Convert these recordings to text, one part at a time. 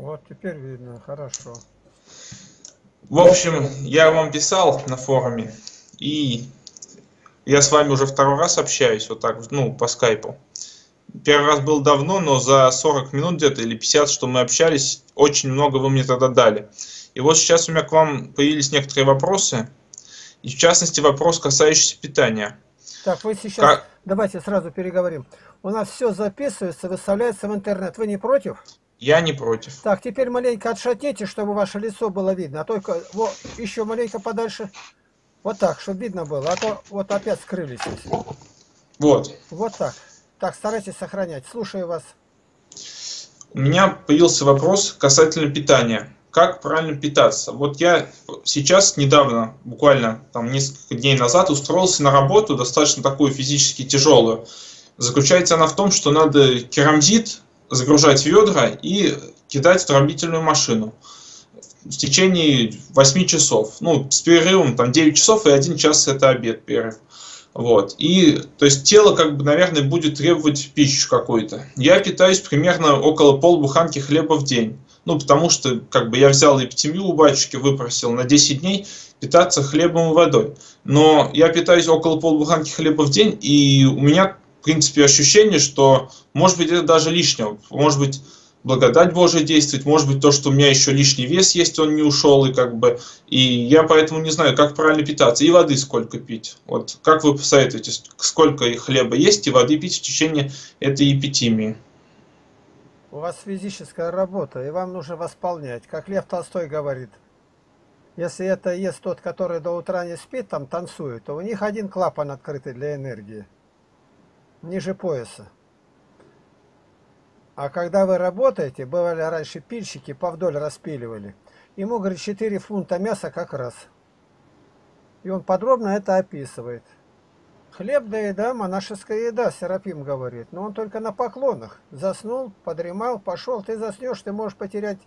Вот теперь видно, хорошо. В общем, я вам писал на форуме, и я с вами уже второй раз общаюсь, вот так, ну, по скайпу. Первый раз был давно, но за 40 минут где-то или 50, что мы общались, очень много вы мне тогда дали. И вот сейчас у меня к вам появились некоторые вопросы, и в частности вопрос, касающийся питания. Так, вы сейчас, как... давайте сразу переговорим. У нас все записывается, выставляется в интернет. Вы не против? Я не против. Так, теперь маленько отшатните, чтобы ваше лицо было видно. А только вот, еще маленько подальше. Вот так, чтобы видно было. А то вот опять скрылись. Вот. Вот так. Так, старайтесь сохранять. Слушаю вас. У меня появился вопрос касательно питания. Как правильно питаться? Вот я сейчас недавно, буквально там несколько дней назад, устроился на работу, достаточно такую физически тяжелую. Заключается она в том, что надо керамзит загружать ведра и кидать в трамбительную машину в течение 8 часов. Ну, с перерывом там 9 часов и 1 час это обед перерыв. Вот. И, то есть, тело, как бы, наверное, будет требовать пищу какую-то. Я питаюсь примерно около полбуханки хлеба в день. Ну, потому что, как бы, я взял эпитемию у батюшки, выпросил на 10 дней питаться хлебом и водой. Но я питаюсь около полбуханки хлеба в день, и у меня в принципе, ощущение, что, может быть, это даже лишнего. Может быть, благодать Божия действует, может быть, то, что у меня еще лишний вес есть, он не ушел, и как бы, и я поэтому не знаю, как правильно питаться, и воды сколько пить. Вот как вы посоветуете, сколько хлеба есть и воды пить в течение этой епитимии? У вас физическая работа, и вам нужно восполнять. Как Лев Толстой говорит, если это есть тот, который до утра не спит, там танцует, то у них один клапан открытый для энергии ниже пояса. А когда вы работаете, бывали раньше пильщики, повдоль распиливали, ему, говорит, 4 фунта мяса как раз. И он подробно это описывает. Хлебная еда, монашеская еда, Серафим говорит. Но он только на поклонах. Заснул, подремал, пошел. Ты заснешь, ты можешь потерять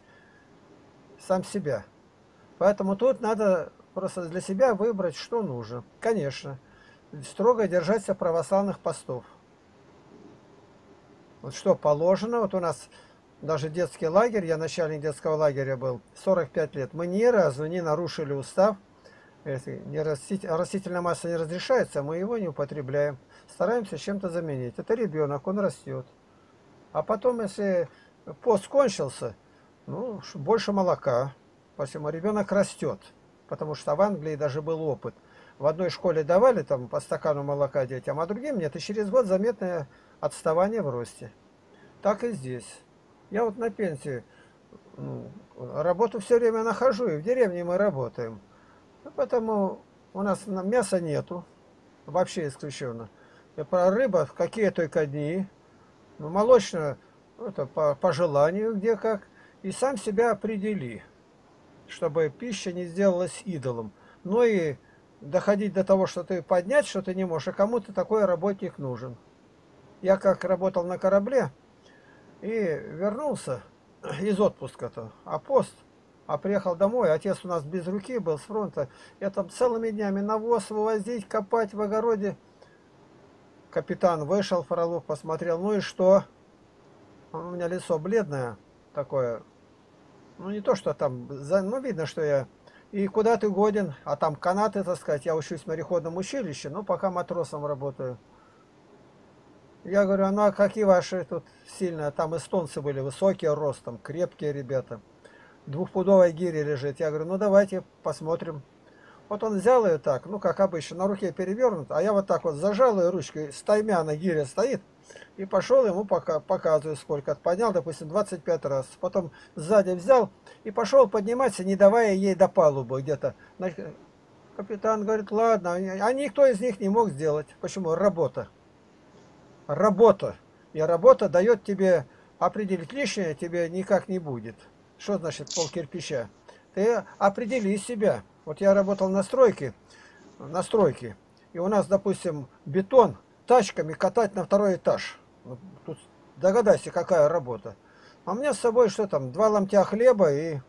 сам себя. Поэтому тут надо просто для себя выбрать, что нужно. Конечно, строго держаться православных постов. Вот что положено, вот у нас даже детский лагерь, я начальник детского лагеря был, 45 лет, мы ни разу не нарушили устав, не растить, растительная масса не разрешается, мы его не употребляем, стараемся чем-то заменить. Это ребенок, он растет. А потом, если пост кончился, ну, больше молока, посему ребенок растет, потому что в Англии даже был опыт. В одной школе давали там по стакану молока детям, а другим нет, и через год заметная отставание в росте. Так и здесь. Я вот на пенсии ну, работу все время нахожу, и в деревне мы работаем. Ну, поэтому у нас мяса нету, вообще исключено. И про рыба какие только дни. Ну, молочно, это по, по желанию, где как. И сам себя определи, чтобы пища не сделалась идолом. Ну и доходить до того, что ты поднять что-то не можешь, а кому-то такой работник нужен. Я как работал на корабле и вернулся из отпуска-то, а пост, а приехал домой, отец у нас без руки был с фронта, я там целыми днями навоз вывозить, копать в огороде. Капитан вышел, Фролов посмотрел, ну и что? У меня лицо бледное такое, ну не то, что там, ну видно, что я и куда ты годен? А там канаты, так сказать, я учусь в мореходном училище, но пока матросом работаю. Я говорю, ну а какие ваши тут сильные? Там эстонцы были высокие ростом, крепкие ребята. Двухпудовая гиря лежит. Я говорю, ну давайте посмотрим. Вот он взял ее так, ну как обычно, на руке перевернут, а я вот так вот зажал ее ручкой, стаймя на гире стоит, и пошел ему пока, показываю, сколько поднял, допустим, 25 раз. Потом сзади взял и пошел подниматься, не давая ей до палубы где-то. Капитан говорит, ладно, а никто из них не мог сделать. Почему? Работа работа. И работа дает тебе определить лишнее, тебе никак не будет. Что значит пол кирпича? Ты определи себя. Вот я работал на стройке, на стройке, и у нас, допустим, бетон тачками катать на второй этаж. Тут догадайся, какая работа. А меня с собой что там, два ломтя хлеба и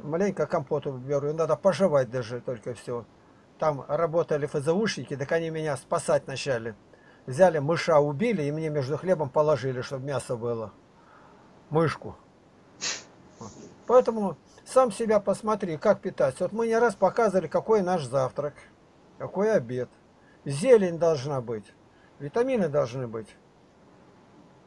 маленько компоту беру. И надо пожевать даже только все. Там работали ФЗУшники, так они меня спасать начали взяли мыша, убили и мне между хлебом положили, чтобы мясо было. Мышку. Поэтому сам себя посмотри, как питаться. Вот мы не раз показывали, какой наш завтрак, какой обед. Зелень должна быть, витамины должны быть.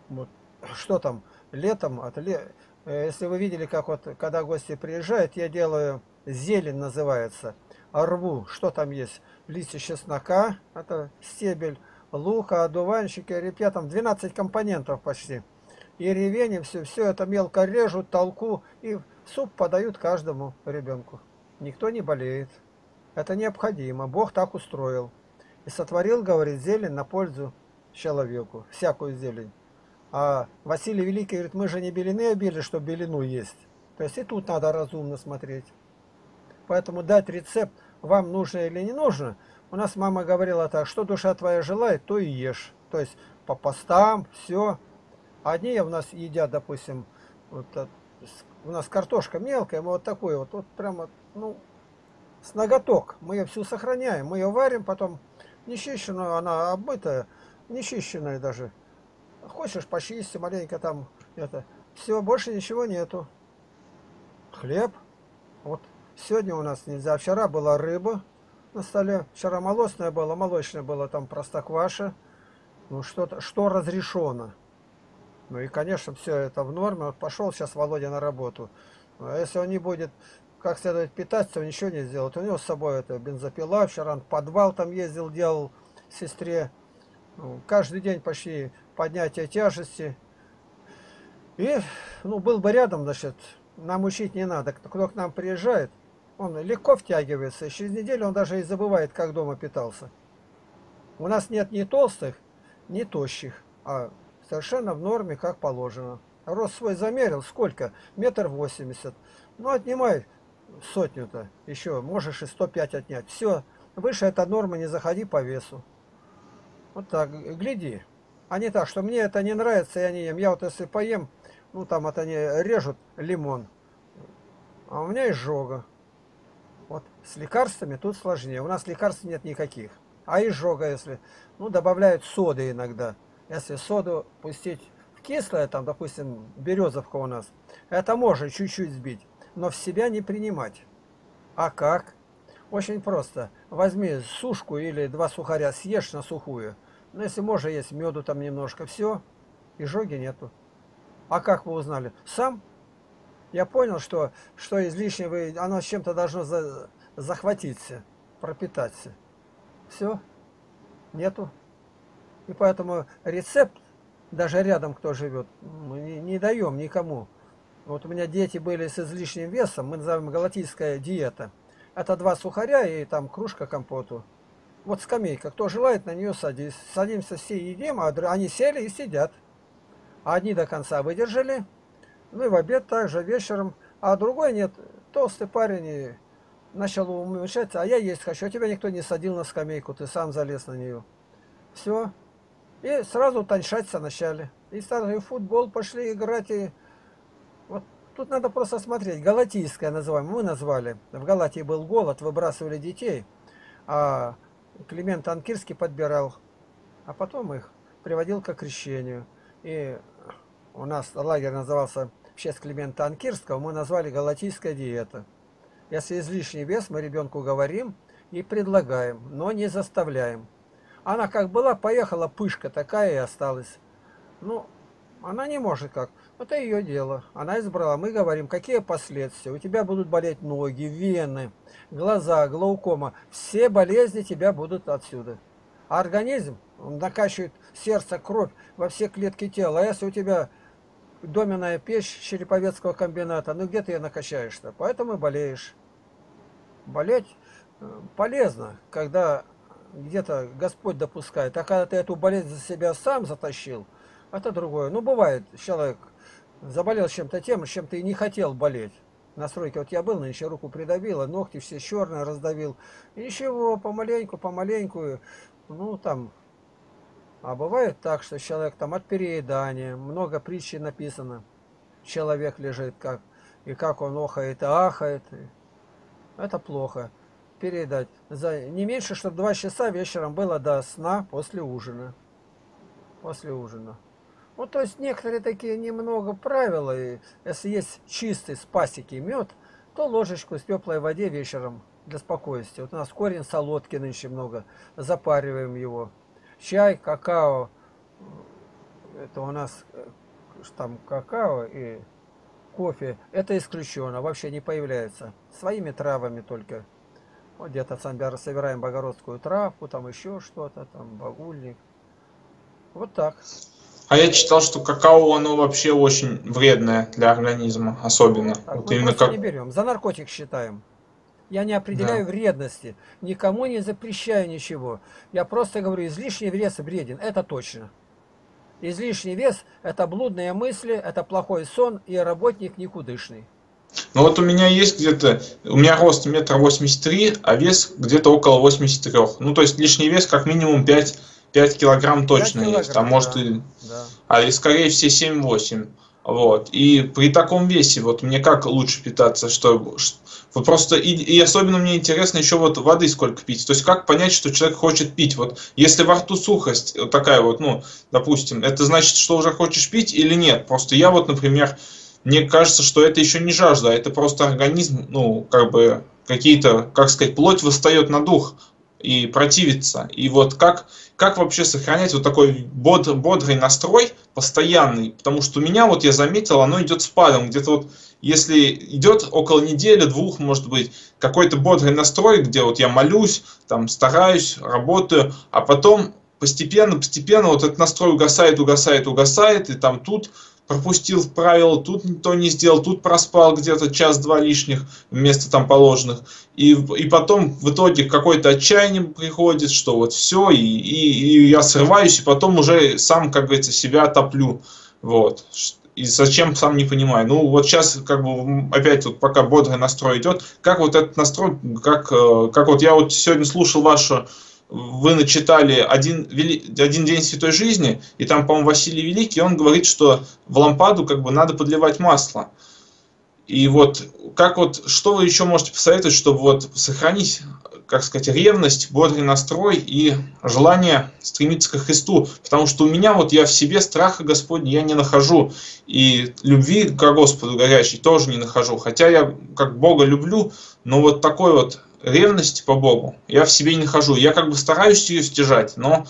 Вот. Что там, летом, от ле... Э, если вы видели, как вот, когда гости приезжают, я делаю, зелень называется, рву, что там есть, листья чеснока, это стебель, лука, одуванчики, репья, там 12 компонентов почти. И ревень, все, все это мелко режут, толку, и суп подают каждому ребенку. Никто не болеет. Это необходимо. Бог так устроил. И сотворил, говорит, зелень на пользу человеку. Всякую зелень. А Василий Великий говорит, мы же не белины обили, что белину есть. То есть и тут надо разумно смотреть. Поэтому дать рецепт, вам нужно или не нужно. У нас мама говорила так, что душа твоя желает, то и ешь. То есть по постам, все. Одни у нас едят, допустим, вот, у нас картошка мелкая, мы вот такой вот, вот прямо, ну, с ноготок. Мы ее всю сохраняем, мы ее варим, потом нечищенную, она обмытая, нечищенная даже. Хочешь, почисти маленько там это. Все, больше ничего нету. Хлеб. Вот сегодня у нас нельзя. Вчера была рыба на столе. Вчера молочная была, молочная была там простокваша. Ну что-то, что разрешено. Ну и, конечно, все это в норме. Пошел сейчас Володя на работу. А если он не будет как следует питаться, он ничего не сделает. У него с собой это бензопила. Вчера он в подвал там ездил, делал сестре. Ну, каждый день почти поднятие тяжести. И, ну, был бы рядом, значит, нам учить не надо. Кто к нам приезжает, он легко втягивается. Через неделю он даже и забывает, как дома питался. У нас нет ни толстых, ни тощих, а совершенно в норме, как положено. Рост свой замерил, сколько? Метр восемьдесят. Ну, отнимай сотню-то, еще можешь и 105 отнять. Все, выше этой нормы не заходи по весу. Вот так, гляди. А не так, что мне это не нравится, я не ем. Я вот если поем, ну там это они режут лимон, а у меня изжога. Вот с лекарствами тут сложнее. У нас лекарств нет никаких. А изжога, если, ну добавляют соды иногда. Если соду пустить в кислое, там, допустим, березовка у нас, это можно чуть-чуть сбить но в себя не принимать. А как? Очень просто. Возьми сушку или два сухаря, съешь на сухую. Ну, если можно, есть меду там немножко. Все, и жоги нету. А как вы узнали? Сам? Я понял, что, что излишнее вы, оно с чем-то должно за, захватиться, пропитаться. Все, нету. И поэтому рецепт, даже рядом кто живет, мы не, не даем никому. Вот у меня дети были с излишним весом, мы называем галатийская диета. Это два сухаря и там кружка компоту. Вот скамейка, кто желает, на нее садись. Садимся все едим, а они сели и сидят. А одни до конца выдержали, ну и в обед также, вечером. А другой нет, толстый парень и начал умещать, а я есть хочу. А тебя никто не садил на скамейку, ты сам залез на нее. Все. И сразу таньшаться начали. И стали в футбол пошли играть, и вот тут надо просто смотреть. Галатийская называем. Мы назвали. В Галатии был голод, выбрасывали детей. А Климент Анкирский подбирал. А потом их приводил к крещению. И у нас лагерь назывался в честь Климента Анкирского. Мы назвали Галатийская диета. Если излишний вес, мы ребенку говорим и предлагаем, но не заставляем. Она как была, поехала, пышка такая и осталась. Ну, она не может как. Это ее дело. Она избрала. Мы говорим, какие последствия. У тебя будут болеть ноги, вены, глаза, глаукома. Все болезни тебя будут отсюда. А организм, он накачивает сердце, кровь во все клетки тела. А если у тебя доменная печь Череповецкого комбината, ну где ты ее накачаешь-то? Поэтому и болеешь. Болеть э, полезно, когда где-то Господь допускает. А когда ты эту болезнь за себя сам затащил, это другое. Ну, бывает, человек заболел чем-то тем, чем ты и не хотел болеть. На стройке вот я был, еще руку придавило, ногти все черные раздавил. И ничего, помаленьку, помаленьку, ну там. А бывает так, что человек там от переедания, много притчи написано. Человек лежит как, и как он охает и ахает. Это плохо. Передать. За не меньше, чтобы два часа вечером было до сна после ужина. После ужина. Вот, то есть некоторые такие немного правила, и если есть чистый с пасеки мед, то ложечку в теплой воде вечером для спокойствия. Вот у нас корень солодки нынче много, запариваем его. Чай, какао, это у нас э, там какао и кофе, это исключено, вообще не появляется. Своими травами только. Вот где-то собираем богородскую травку, там еще что-то, там багульник. Вот так. А я читал, что какао, оно вообще очень вредное для организма, особенно. Так, вот мы именно как... не берем, за наркотик считаем. Я не определяю вредности, никому не запрещаю ничего. Я просто говорю, излишний вес вреден, это точно. Излишний вес – это блудные мысли, это плохой сон и работник никудышный. Ну вот у меня есть где-то, у меня рост метр восемьдесят три, а вес где-то около 83. Ну то есть лишний вес как минимум 5, 5 килограмм точно Пять есть, а килограмм, может да. и Да. а и скорее все 7-8. Вот. И при таком весе, вот мне как лучше питаться, что, вот просто, и, и особенно мне интересно еще вот воды сколько пить. То есть как понять, что человек хочет пить? Вот если во рту сухость вот такая вот, ну, допустим, это значит, что уже хочешь пить или нет? Просто я вот, например, мне кажется, что это еще не жажда, а это просто организм, ну, как бы какие-то, как сказать, плоть восстает на дух и противится. И вот как, как вообще сохранять вот такой бод- бодрый настрой постоянный? Потому что у меня, вот я заметил, оно идет спадом. Где-то вот, если идет около недели, двух, может быть, какой-то бодрый настрой, где вот я молюсь, там стараюсь, работаю, а потом постепенно, постепенно вот этот настрой угасает, угасает, угасает, и там тут пропустил правила, тут то не сделал, тут проспал где-то час-два лишних вместо там положенных. И, и потом в итоге какое-то отчаяние приходит, что вот все, и, и, и я срываюсь, и потом уже сам, как говорится, себя топлю. Вот. И зачем, сам не понимаю. Ну, вот сейчас, как бы, опять вот пока бодрый настрой идет, как вот этот настрой, как, э, как вот я вот сегодня слушал вашу, вы начитали один, один день святой жизни, и там, по-моему, Василий Великий, он говорит, что в лампаду как бы надо подливать масло. И вот как вот, что вы еще можете посоветовать, чтобы вот сохранить, как сказать, ревность, бодрый настрой и желание стремиться ко Христу? Потому что у меня вот я в себе страха Господня я не нахожу, и любви к Господу горячей тоже не нахожу. Хотя я как Бога люблю, но вот такой вот ревности по Богу я в себе не нахожу. Я как бы стараюсь ее стяжать, но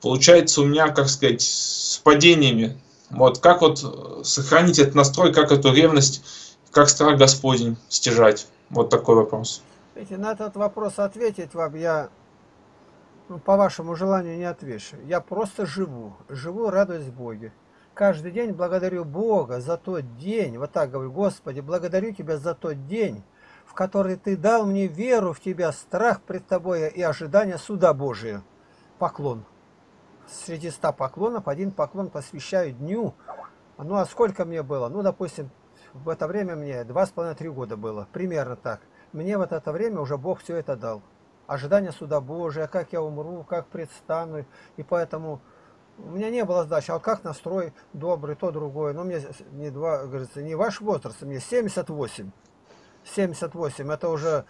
получается у меня, как сказать, с падениями. Вот как вот э, сохранить этот настрой, как эту ревность, как страх Господень стяжать? Вот такой вопрос. Видите, на этот вопрос ответить вам я ну, по вашему желанию не отвечу. Я просто живу. Живу, радуюсь Боге. Каждый день благодарю Бога за тот день. Вот так говорю, Господи, благодарю Тебя за тот день, в который Ты дал мне веру в Тебя, страх пред Тобой и ожидание суда Божия. Поклон. Среди ста поклонов один поклон посвящаю дню. Ну а сколько мне было? Ну, допустим, в это время мне два с половиной три года было. Примерно так. Мне вот это время уже Бог все это дал. Ожидание суда Божия, как я умру, как предстану. И поэтому у меня не было задачи, а как настрой добрый, то другое. Но мне не два, говорится, не ваш возраст, мне 78. 78, это уже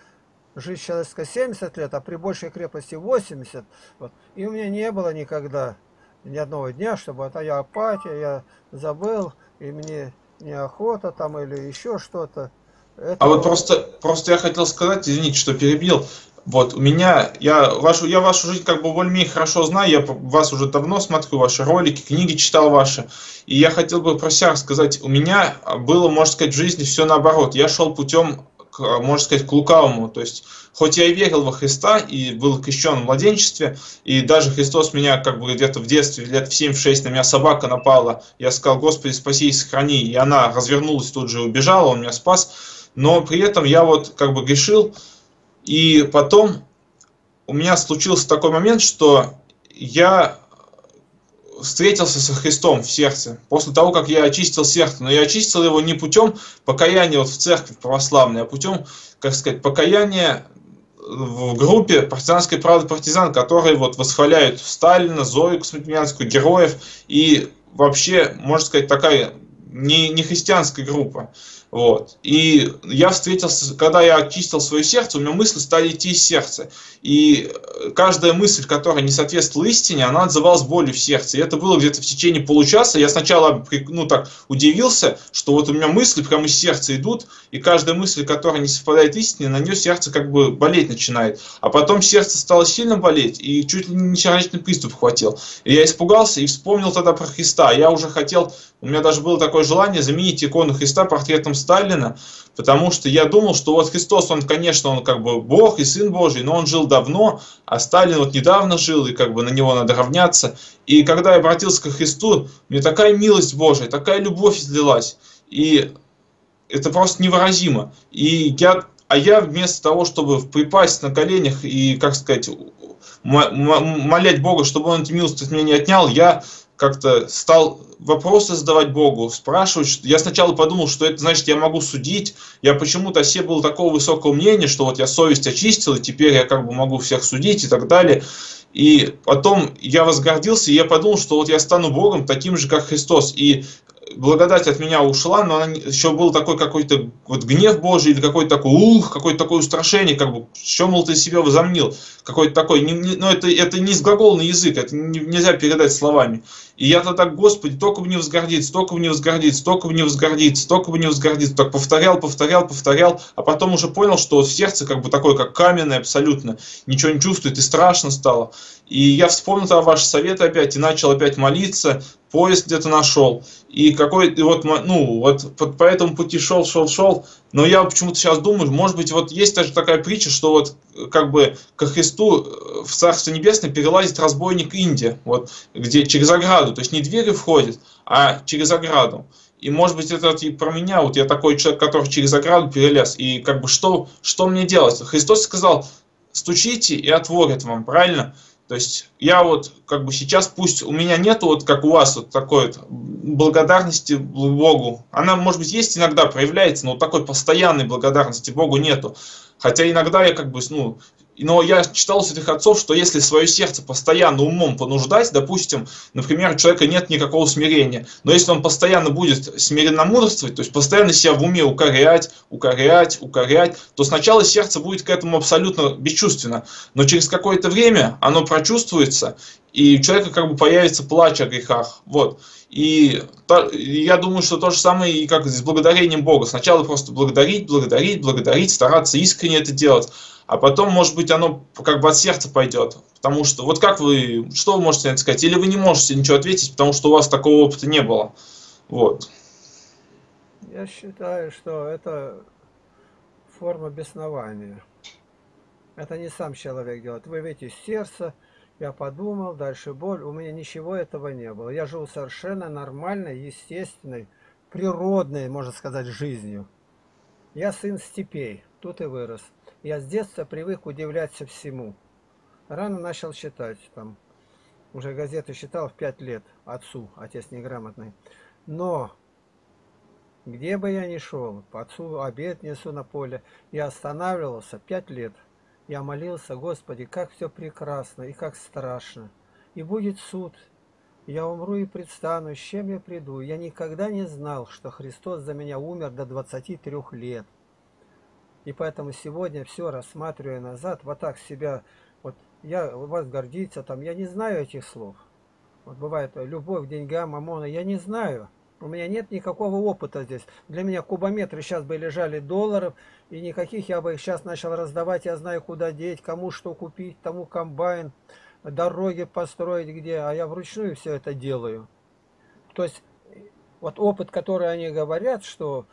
жизнь человеческая 70 лет, а при большей крепости 80. Вот. И у меня не было никогда ни одного дня, чтобы это я апатия, я забыл, и мне неохота там или еще что-то. Это А вот просто, просто я хотел сказать, извините, что перебил. Вот, у меня, я вашу, я вашу жизнь как бы более-менее хорошо знаю, я вас уже давно смотрю, ваши ролики, книги читал ваши, и я хотел бы про себя рассказать. У меня было, можно сказать, в жизни все наоборот. Я шел путем, к, можно сказать, к лукавому. То есть, хоть я и верил во Христа, и был крещен в младенчестве, и даже Христос меня как бы где-то в детстве, лет в 7-6 на меня собака напала, я сказал, Господи, спаси и сохрани, и она развернулась тут же убежала, он меня спас, но при этом я вот как бы грешил, и потом у меня случился такой момент, что я встретился со Христом в сердце. После того, как я очистил сердце. Но я очистил его не путем покаяния вот в церкви православной, а путем, как сказать, покаяния в группе партизанской правды партизан, которые вот восхваляют Сталина, Зою Космодемьянскую, героев и вообще, можно сказать, такая не, не христианская группа. Вот. И я встретился, когда я очистил свое сердце, у меня мысли стали идти из сердца. И каждая мысль, которая не соответствовала истине, она отзывалась болью в сердце. И это было где-то в течение получаса. Я сначала ну, так, удивился, что вот у меня мысли прямо из сердца идут, и каждая мысль, которая не совпадает истине, на нее сердце как бы болеть начинает. А потом сердце стало сильно болеть, и чуть ли не сердечный приступ хватил. И я испугался и вспомнил тогда про Христа. Я уже хотел, у меня даже было такое желание заменить икону Христа портретом Сталина, потому что я думал, что вот Христос, он, конечно, он как бы Бог и Сын Божий, но он жил давно, а Сталин вот недавно жил, и как бы на него надо равняться. И когда я обратился к Христу, мне такая милость Божия, такая любовь излилась. И это просто невыразимо. И я, а я вместо того, чтобы припасть на коленях и, как сказать, молять Бога, чтобы Он эти милости от меня не отнял, я как-то стал вопросы задавать Богу, спрашивать. Я сначала подумал, что это значит, я могу судить. Я почему-то о себе был такого высокого мнения, что вот я совесть очистил, и теперь я как бы могу всех судить и так далее. И потом я возгордился, и я подумал, что вот я стану Богом таким же, как Христос. И благодать от меня ушла, но она, еще был такой какой-то вот гнев Божий или какой-то такой ух, какое-то такое устрашение, как бы, что, мол, ты себя возомнил, какой-то такой, не, не, но это, это не сглагольный язык, это не, нельзя передать словами. И я тогда, Господи, только бы не возгордиться, только бы не возгордиться, только бы не возгордиться, только бы не возгордиться. Так повторял, повторял, повторял, а потом уже понял, что в сердце как бы такое, как каменное абсолютно, ничего не чувствует, и страшно стало. И я вспомнил тогда ваши советы опять, и начал опять молиться, поезд где-то нашел. И какой, и вот, ну, вот по, по этому пути шел, шел, шел. Но я почему-то сейчас думаю, может быть, вот есть даже такая притча, что вот как бы ко Христу э, в Царство Небесное перелазит разбойник Индия, вот, где через ограду, то есть не двери входит, а через ограду. И может быть это и про меня, вот я такой человек, который через ограду перелез, и как бы что, что мне делать? Христос сказал, стучите и отворят вам, правильно? То есть я вот как бы сейчас, пусть у меня нету вот как у вас вот такой вот благодарности Богу. Она, может быть, есть иногда, проявляется, но такой постоянной благодарности Богу нету. Хотя иногда я как бы, ну, но я читал у святых отцов, что если свое сердце постоянно умом понуждать, допустим, например, у человека нет никакого смирения, но если он постоянно будет смиренно мудрствовать, то есть постоянно себя в уме укорять, укорять, укорять, то сначала сердце будет к этому абсолютно бесчувственно, но через какое-то время оно прочувствуется, и у человека как бы появится плач о грехах. Вот. И то, я думаю, что то же самое и как с благодарением Бога. Сначала просто благодарить, благодарить, благодарить, стараться искренне это делать а потом, может быть, оно как бы от сердца пойдет. Потому что, вот как вы, что вы можете на это сказать? Или вы не можете ничего ответить, потому что у вас такого опыта не было? Вот. Я считаю, что это форма беснования. Это не сам человек делает. Вы видите, сердце, я подумал, дальше боль. У меня ничего этого не было. Я живу совершенно нормальной, естественной, природной, можно сказать, жизнью. Я сын степей, тут и вырос. Я с детства привык удивляться всему. Рано начал читать, там, уже газету читал в пять лет отцу, отец неграмотный. Но, где бы я ни шел, по отцу обед несу на поле, я останавливался пять лет. Я молился, Господи, как все прекрасно и как страшно. И будет суд. Я умру и предстану, с чем я приду. Я никогда не знал, что Христос за меня умер до 23 лет. И поэтому сегодня все рассматривая назад, вот так себя, вот я у вас гордиться, там, я не знаю этих слов. Вот бывает любовь к деньгам, мамона, я не знаю. У меня нет никакого опыта здесь. Для меня кубометры сейчас бы лежали долларов, и никаких я бы их сейчас начал раздавать, я знаю, куда деть, кому что купить, тому комбайн, дороги построить где, а я вручную все это делаю. То есть, вот опыт, который они говорят, что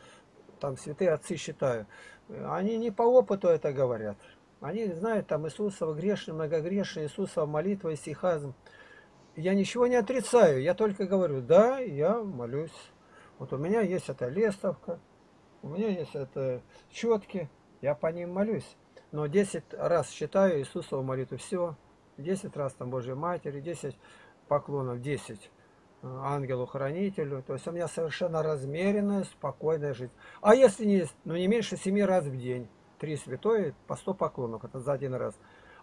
там святые отцы считают, они не по опыту это говорят. Они знают там Иисусова грешный, многогрешный, Иисусова молитва и стихазм. Я ничего не отрицаю, я только говорю, да, я молюсь. Вот у меня есть эта лестовка, у меня есть это четки, я по ним молюсь. Но 10 раз считаю Иисусову молитву, все. 10 раз там Божьей Матери, 10 поклонов, 10 ангелу-хранителю. То есть у меня совершенно размеренная, спокойная жизнь. А если не, ну не меньше семи раз в день. Три святое по сто поклонов, это за один раз.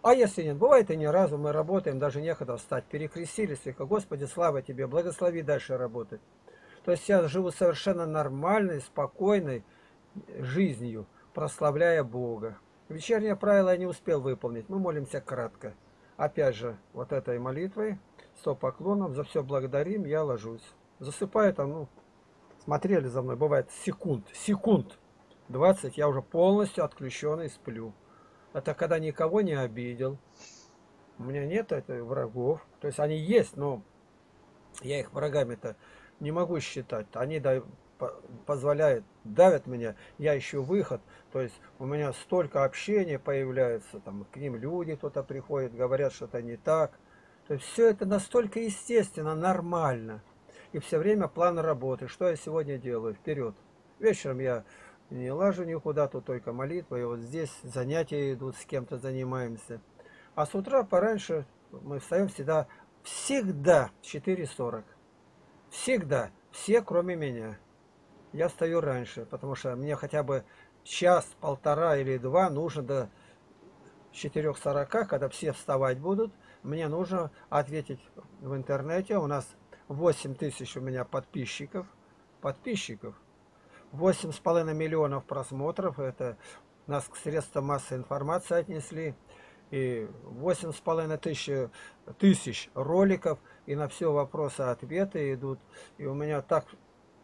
А если нет, бывает и ни разу, мы работаем, даже некогда встать, перекрестились, и Господи, слава Тебе, благослови дальше работать. То есть я живу совершенно нормальной, спокойной, жизнью, прославляя Бога. Вечернее правило я не успел выполнить. Мы молимся кратко. Опять же, вот этой молитвой, сто поклонов, за все благодарим, я ложусь. Засыпаю там, ну, смотрели за мной, бывает секунд, секунд 20, я уже полностью отключенный сплю. Это когда никого не обидел. У меня нет врагов. То есть они есть, но я их врагами-то не могу считать. Они да, позволяют, давят меня, я ищу выход. То есть у меня столько общения появляется, там к ним люди кто-то приходит, говорят, что это не так. То есть все это настолько естественно, нормально. И все время план работы. Что я сегодня делаю? Вперед. Вечером я не лажу никуда, тут только молитва. И вот здесь занятия идут, с кем-то занимаемся. А с утра пораньше мы встаем всегда, всегда 4.40. Всегда. Все, кроме меня. Я встаю раньше, потому что мне хотя бы час, полтора или два нужно до 4.40, когда все вставать будут. Мне нужно ответить в интернете. У нас 8 тысяч у меня подписчиков. Подписчиков. 8,5 миллионов просмотров. Это нас к средствам массовой информации отнесли. И 8,5 тысяч, тысяч роликов. И на все вопросы ответы идут. И у меня так,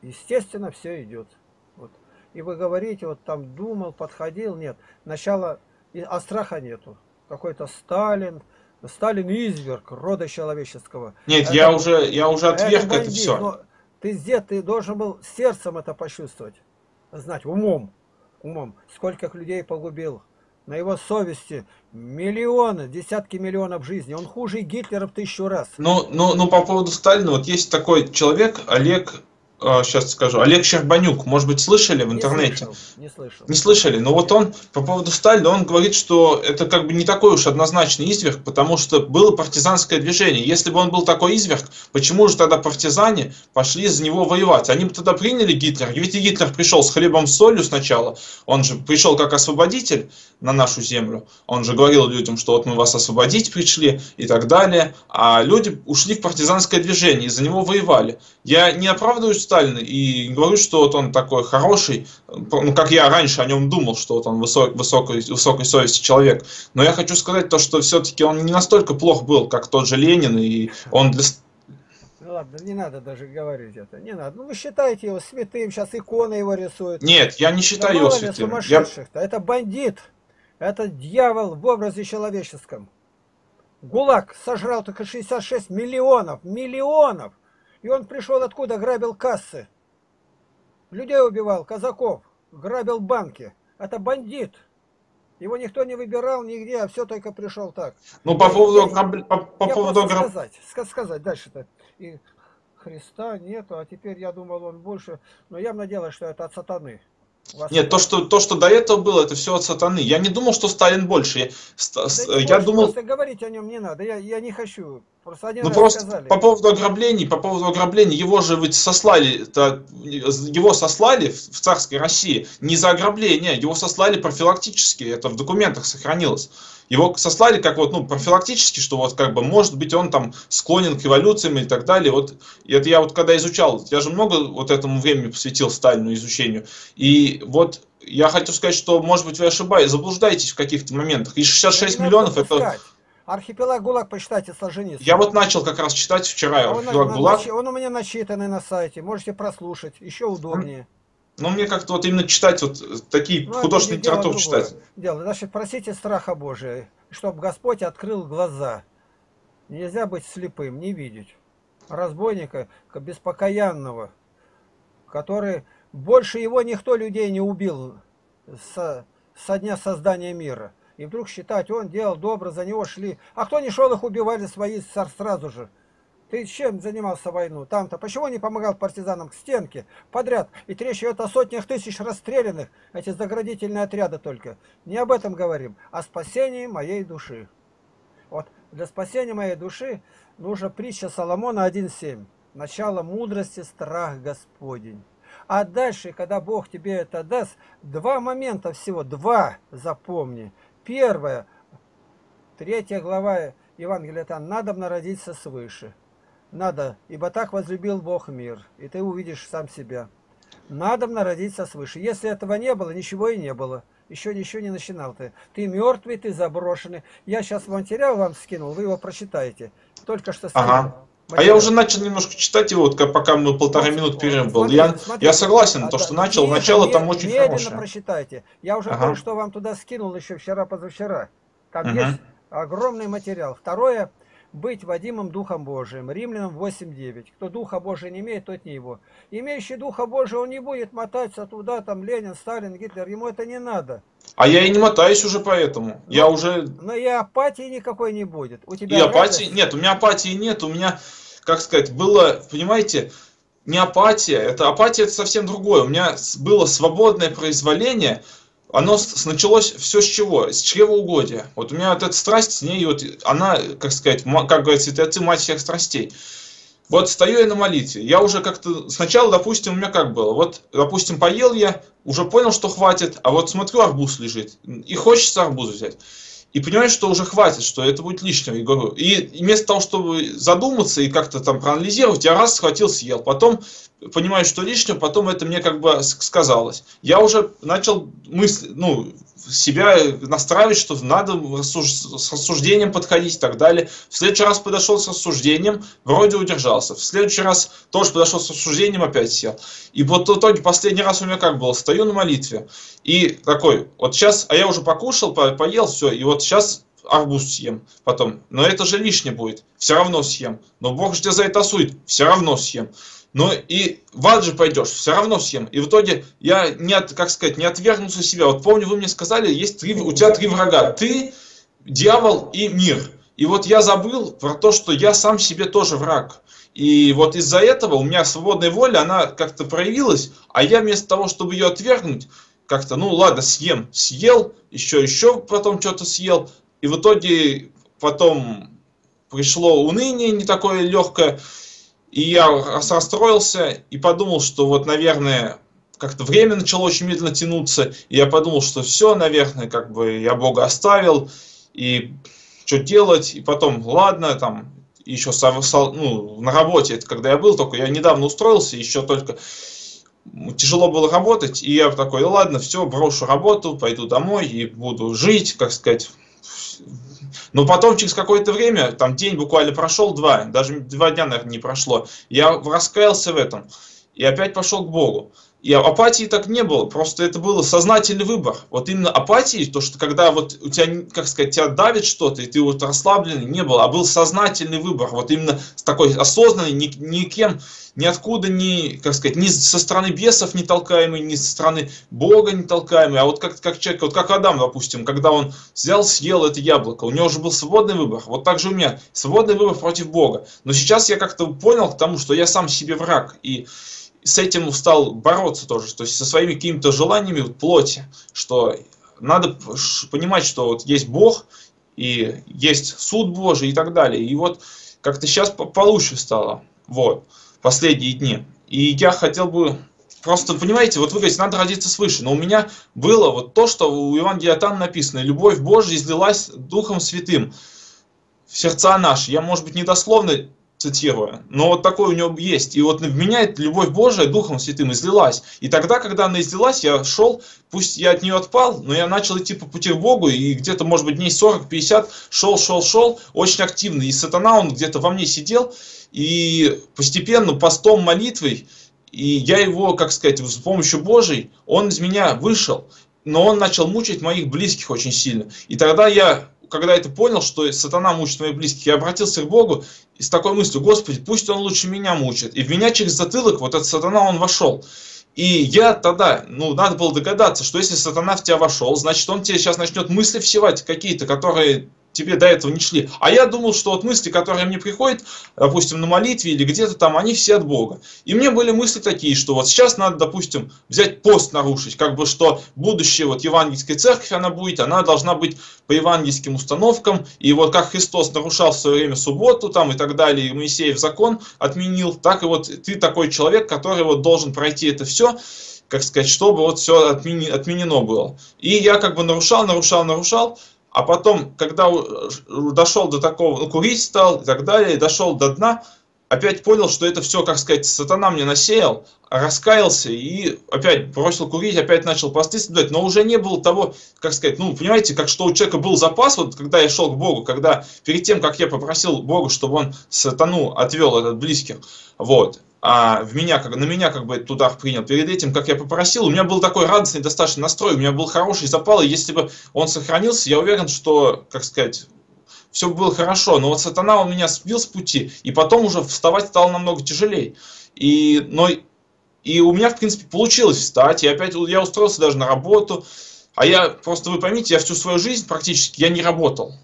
естественно, все идет. Вот. И вы говорите, вот там думал, подходил. Нет, начало, а страха нету. Какой-то Сталин, Сталин изверг рода человеческого. Нет, это, я уже, я уже отверг это, это все. Но ты здесь, ты должен был сердцем это почувствовать, знать, умом, умом, сколько людей погубил. На его совести миллионы, десятки миллионов жизней. Он хуже Гитлера в тысячу раз. Ну, ну, ну, по поводу Сталина, вот есть такой человек, Олег сейчас а, скажу, Олег Щербанюк, может быть, слышали в интернете? Не слышал. Не, слышал. не слышали, но вот он по поводу Сталина, он говорит, что это как бы не такой уж однозначный изверг, потому что было партизанское движение. Если бы он был такой изверг, почему же тогда партизане пошли за него воевать? Они бы тогда приняли Гитлера, ведь и Гитлер пришел с хлебом с солью сначала, он же пришел как освободитель на нашу землю, он же говорил людям, что вот мы вас освободить пришли и так далее, а люди ушли в партизанское движение, и за него воевали. Я не оправдываю Сталина и говорю, что вот он такой хороший, ну, как я раньше о нем думал, что вот он высок, высокой, высокой совести человек. Но я хочу сказать то, что все-таки он не настолько плох был, как тот же Ленин, и он для ну ладно, не надо даже говорить это, не надо. Ну вы считаете его святым, сейчас иконы его рисуют. Нет, я не считаю да его святым. Я... Это бандит, это дьявол в образе человеческом. ГУЛАГ сожрал только 66 миллионов, миллионов. И он пришел откуда? Грабил кассы. Людей убивал, казаков. Грабил банки. Это бандит. Его никто не выбирал нигде, а все только пришел так. Ну, по поводу... Я, по, по я поводу... сказать, сказать дальше-то. И Христа нету, а теперь я думал, он больше... Но явно дело, что это от сатаны. Нет, то что, то, что до этого было, это все от сатаны. Я не думал, что Сталин больше. Я, да я думал... Просто говорить о нем не надо, я, я не хочу. Просто один ну просто сказали. по поводу ограблений, по поводу ограблений, его же ведь сослали, это, его сослали в царской России не за ограбление, его сослали профилактически, это в документах сохранилось. Его сослали как вот, ну, профилактически, что вот как бы, может быть, он там склонен к эволюциям и так далее. Вот это я вот когда изучал, я же много вот этому времени посвятил Сталину изучению. И вот я хочу сказать, что, может быть, вы ошибаетесь, заблуждаетесь в каких-то моментах. И 66 миллионов это... Архипелаг ГУЛАГ почитайте Солженицын. Я вот начал как раз читать вчера а Архипелаг ГУЛАГ. Он у меня начитанный на сайте, можете прослушать, еще удобнее. Но мне как-то вот именно читать, вот такие ну, художественные литературу читать. Дело, значит, просите страха Божия, чтобы Господь открыл глаза. Нельзя быть слепым, не видеть. Разбойника, беспокаянного, который больше его никто людей не убил со, со дня создания мира. И вдруг считать, он делал добро, за него шли. А кто не шел, их убивали свои сразу же. Ты чем занимался войну? Там-то почему не помогал партизанам к стенке? Подряд. И речь о сотнях тысяч расстрелянных. Эти заградительные отряды только. Не об этом говорим, о спасении моей души. Вот для спасения моей души нужна притча Соломона 1.7. Начало мудрости, страх Господень. А дальше, когда Бог тебе это даст, два момента всего, два запомни. Первое, третья глава Евангелия, там надо народиться свыше. Надо, ибо так возлюбил Бог мир, и ты увидишь сам себя. Надо народиться свыше. Если этого не было, ничего и не было. Еще ничего не начинал ты. Ты мертвый, ты заброшенный. Я сейчас материал вам скинул, вы его прочитаете. Только что скинул. Ага. А я уже начал немножко читать его, вот, пока мы полторы Вот, минут перерыв был. смотрите, Я, смотрите. я согласен, А, то, да, что начал, тихо, начало там очень медленно хорошее. прочитайте. Я уже Ага. кое-что вам туда скинул еще вчера-позавчера. Там Мгм. есть огромный материал. Второе, быть Вадимом Духом Божиим. Римлянам 8.9. Кто Духа Божия не имеет, тот не его. Имеющий Духа Божия, он не будет мотаться туда, там Ленин, Сталин, Гитлер. Ему это не надо. А я и не мотаюсь уже поэтому. Я уже Но и апатии никакой не будет. У тебя И апатии радость- нет, у меня апатии нет, у меня, как сказать, было, понимаете, не апатия, это апатия это совсем другое. У меня было свободное произволение, оно началось все с чего? С чревоугодия. Вот у меня вот эта страсть, с ней вот, она, как сказать, как говорят святые отцы, мать всех страстей. Вот стою я на молитве, я уже как-то, сначала, допустим, у меня как было, вот, допустим, поел я, уже понял, что хватит, а вот смотрю, арбуз лежит, и хочется арбуз взять. И понимаешь, что уже хватит, что это будет лишнего. И, говорю, и вместо того, чтобы задуматься и как-то там проанализировать, я раз схватил, съел. Потом понимаю, что лишнего, потом это мне как бы сказалось. Я уже начал мысль, ну, себя настраивать, что надо с рассуждением подходить и так далее. В следующий раз подошел с рассуждением, вроде удержался. В следующий раз тоже подошел с рассуждением, опять сел. И вот в итоге последний раз у меня как было, стою на молитве. И такой, вот сейчас, а я уже покушал, по- поел, все, и вот сейчас арбуз съем потом. Но это же лишнее будет, все равно съем. Но Бог же тебя за это осудит, все равно съем. Ну и в ад же пойдешь, все равно съем. И в итоге я не, от, как сказать, не отвергнулся себя. Вот помню, вы мне сказали, есть три, у тебя три врага. Ты, дьявол и мир. И вот я забыл про то, что я сам себе тоже враг. И вот из-за этого у меня свободная воля, она как-то проявилась, а я вместо того, чтобы ее отвергнуть, как-то, ну ладно, съем, съел, еще, еще потом что-то съел, и в итоге потом пришло уныние не такое легкое, и я рас- расстроился и подумал, что вот, наверное, как-то время начало очень медленно тянуться, и я подумал, что все, наверное, как бы я Бога оставил, и что делать, и потом, ладно, там, еще ну, на работе, это когда я был, только я недавно устроился, еще только тяжело было работать, и я такой, «Ну ладно, все, брошу работу, пойду домой и буду жить, как сказать. Но потом через какое-то время, там день буквально прошел, два, даже два дня, наверное, не прошло, я раскаялся в этом и опять пошел к Богу. И апатии так не было, просто это был сознательный выбор. Вот именно апатии, то, что когда вот у тебя, как сказать, тебя давит что-то, и ты вот расслабленный, не было, а был сознательный выбор. Вот именно такой осознанный, ни, никем, ниоткуда, ни, как сказать, ни со стороны бесов не толкаемый, ни со стороны Бога не толкаемый, а вот как, как человек, вот как Адам, допустим, когда он взял, съел это яблоко, у него уже был свободный выбор. Вот так же у меня, свободный выбор против Бога. Но сейчас я как-то понял к тому, что я сам себе враг, и с этим стал бороться тоже, то есть со своими какими-то желаниями вот, плоти, что надо понимать, что вот есть Бог, и есть суд Божий и так далее. И вот как-то сейчас по- получше стало, вот, последние дни. И я хотел бы Просто, понимаете, вот вы говорите, надо родиться свыше, но у меня было вот то, что у Евангелия там написано, любовь Божья излилась Духом Святым в сердца наши. Я, может быть, недословно цитирую, но вот такое у него есть. И вот в меня эта любовь Божия Духом Святым излилась. И тогда, когда она излилась, я шел, пусть я от нее отпал, но я начал идти по пути к Богу, и где-то, может быть, дней 40-50 шел, шел, шел, очень активно. И сатана, он где-то во мне сидел, и постепенно постом, молитвой, и я его, как сказать, с помощью Божией, он из меня вышел, но он начал мучить моих близких очень сильно. И тогда я, когда это понял, что сатана мучит моих близких, я обратился к Богу и с такой мыслью, Господи, пусть он лучше меня мучит. И в меня через затылок вот этот сатана, он вошел. И я тогда, ну, надо было догадаться, что если сатана в тебя вошел, значит, он тебе сейчас начнет мысли всевать какие-то, которые тебе до этого не шли. А я думал, что вот мысли, которые мне приходят, допустим, на молитве или где-то там, они все от Бога. И мне были мысли такие, что вот сейчас надо, допустим, взять пост нарушить, как бы что будущее вот евангельской церковь, она будет, она должна быть по евангельским установкам, и вот как Христос нарушал в свое время субботу там и так далее, и Моисеев закон отменил, так и вот ты такой человек, который вот должен пройти это все, как сказать, чтобы вот все отменено было. И я как бы нарушал, нарушал, нарушал, а потом, когда дошел до такого, ну, курить стал и так далее, дошел до дна, опять понял, что это все, как сказать, сатана мне насеял, раскаялся и опять бросил курить, опять начал посты соблюдать, но уже не было того, как сказать, ну, понимаете, как что у человека был запас, вот когда я шел к Богу, когда перед тем, как я попросил Бога, чтобы он сатану отвел от близких, вот, а в меня, как, на меня как бы этот удар принял. Перед этим, как я попросил, у меня был такой радостный достаточно настрой, у меня был хороший запал, и если бы он сохранился, я уверен, что, как сказать, все было хорошо, но вот сатана он меня сбил с пути, и потом уже вставать стало намного тяжелее. И, но, и у меня, в принципе, получилось встать, и опять я устроился даже на работу, а я, просто вы поймите, я всю свою жизнь практически, я не работал.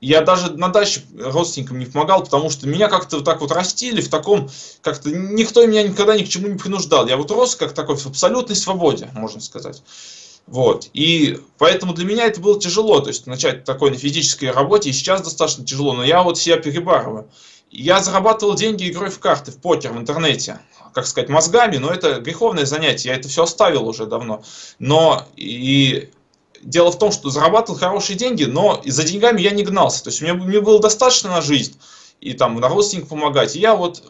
Я даже на даче родственникам не помогал, потому что меня как-то вот так вот растили в таком, как-то никто меня никогда ни к чему не принуждал. Я вот рос как такой в абсолютной свободе, можно сказать. Вот. И поэтому для меня это было тяжело, то есть начать такой на физической работе, и сейчас достаточно тяжело, но я вот себя перебарываю. Я зарабатывал деньги игрой в карты, в покер, в интернете, как сказать, мозгами, но это греховное занятие, я это все оставил уже давно. Но и дело в том, что зарабатывал хорошие деньги, но за деньгами я не гнался, то есть мне, мне было достаточно на жизнь, и там на родственников помогать. И я вот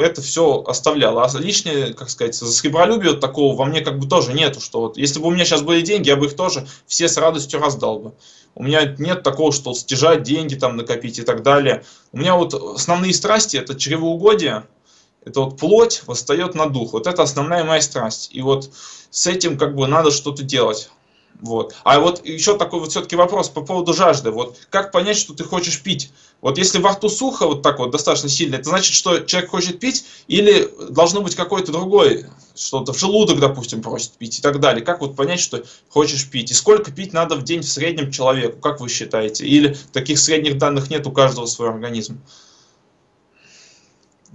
это все оставлял. А лишнее, как сказать, за сребролюбие вот такого во мне как бы тоже нету, что вот если бы у меня сейчас были деньги, я бы их тоже все с радостью раздал бы. У меня нет такого, что стяжать деньги, там накопить и так далее. У меня вот основные страсти это чревоугодие, это вот плоть восстает на дух. Вот это основная моя страсть. И вот с этим как бы надо что-то делать. Вот. А вот еще такой вот все-таки вопрос по поводу жажды. Вот как понять, что ты хочешь пить? Вот если во рту сухо вот так вот достаточно сильно, это значит, что человек хочет пить или должно быть какой-то другой, что-то в желудок, допустим, просит пить и так далее. Как вот понять, что хочешь пить? И сколько пить надо в день в среднем человеку, как вы считаете? Или таких средних данных нет у каждого свой организм?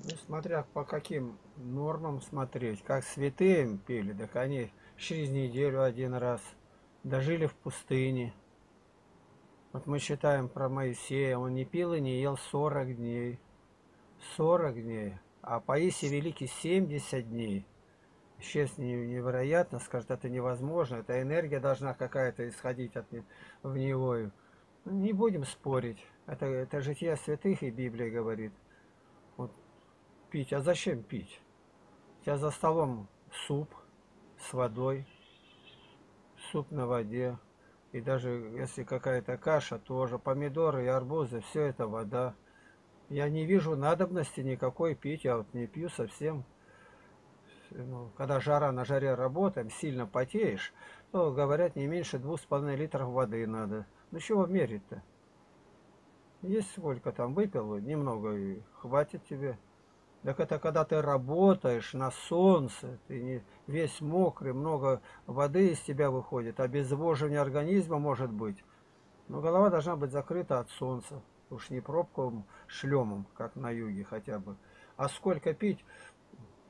Ну, смотря по каким нормам смотреть. Как святые пили, так они через неделю один раз – дожили в пустыне. Вот мы читаем про Моисея, он не пил и не ел 40 дней. 40 дней. А Паисий Великий 70 дней. Сейчас невероятно, скажет, это невозможно, эта энергия должна какая-то исходить от, в него. Не будем спорить. Это, это житие святых и Библия говорит. Вот, пить. А зачем пить? У тебя за столом суп с водой, суп на воде. И даже если какая-то каша, тоже помидоры и арбузы, все это вода. Я не вижу надобности никакой пить, я вот не пью совсем. Ну, когда жара на жаре работаем, сильно потеешь, то, говорят, не меньше двух с половиной литров воды надо. Ну чего мерить-то? Есть сколько там выпил, немного и хватит тебе. Так это когда ты работаешь на солнце, ты не весь мокрый, много воды из тебя выходит, обезвоживание организма может быть. Но голова должна быть закрыта от солнца. Уж не пробковым шлемом, как на юге хотя бы. А сколько пить,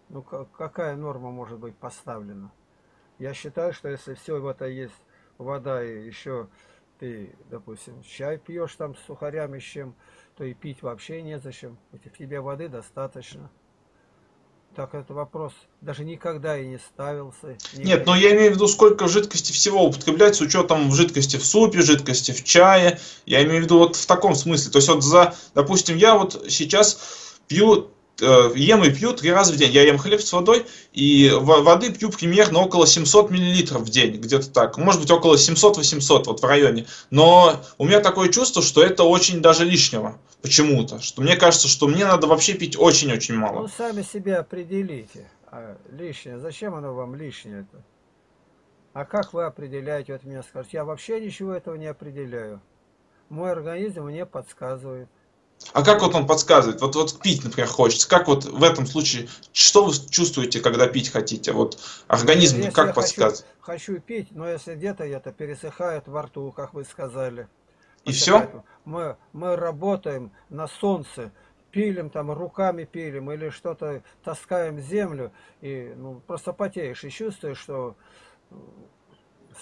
ну какая норма может быть поставлена? Я считаю, что если все это есть вода и еще ты, допустим, чай пьешь там с сухарями с чем, то и пить вообще незачем. В тебе воды достаточно. Так это вопрос даже никогда и не ставился. Никогда. Нет, но я имею в виду, сколько жидкости всего употребляется с учетом жидкости в супе, жидкости в чае. Я имею в виду вот в таком смысле. То есть вот за, допустим, я вот сейчас пью ем и пью три раза в день. Я ем хлеб с водой, и воды пью примерно около 700 миллилитров в день, где-то так. Может быть, около 700-800, вот в районе. Но у меня такое чувство, что это очень даже лишнего почему-то. Что мне кажется, что мне надо вообще пить очень-очень мало. Ну, сами себе определите. А лишнее. Зачем оно вам лишнее это? А как вы определяете? Вот мне скажете, я вообще ничего этого не определяю. Мой организм мне подсказывает. А как вот он подсказывает? Вот, вот пить, например, хочется. Как вот в этом случае, что вы чувствуете, когда пить хотите? Вот организм если как подсказывает? Хочу, хочу пить, но если где-то это пересыхает во рту, как вы сказали. И все? Мы, мы работаем на солнце, пилим там, руками пилим или что-то таскаем землю, и ну, просто потеешь и чувствуешь, что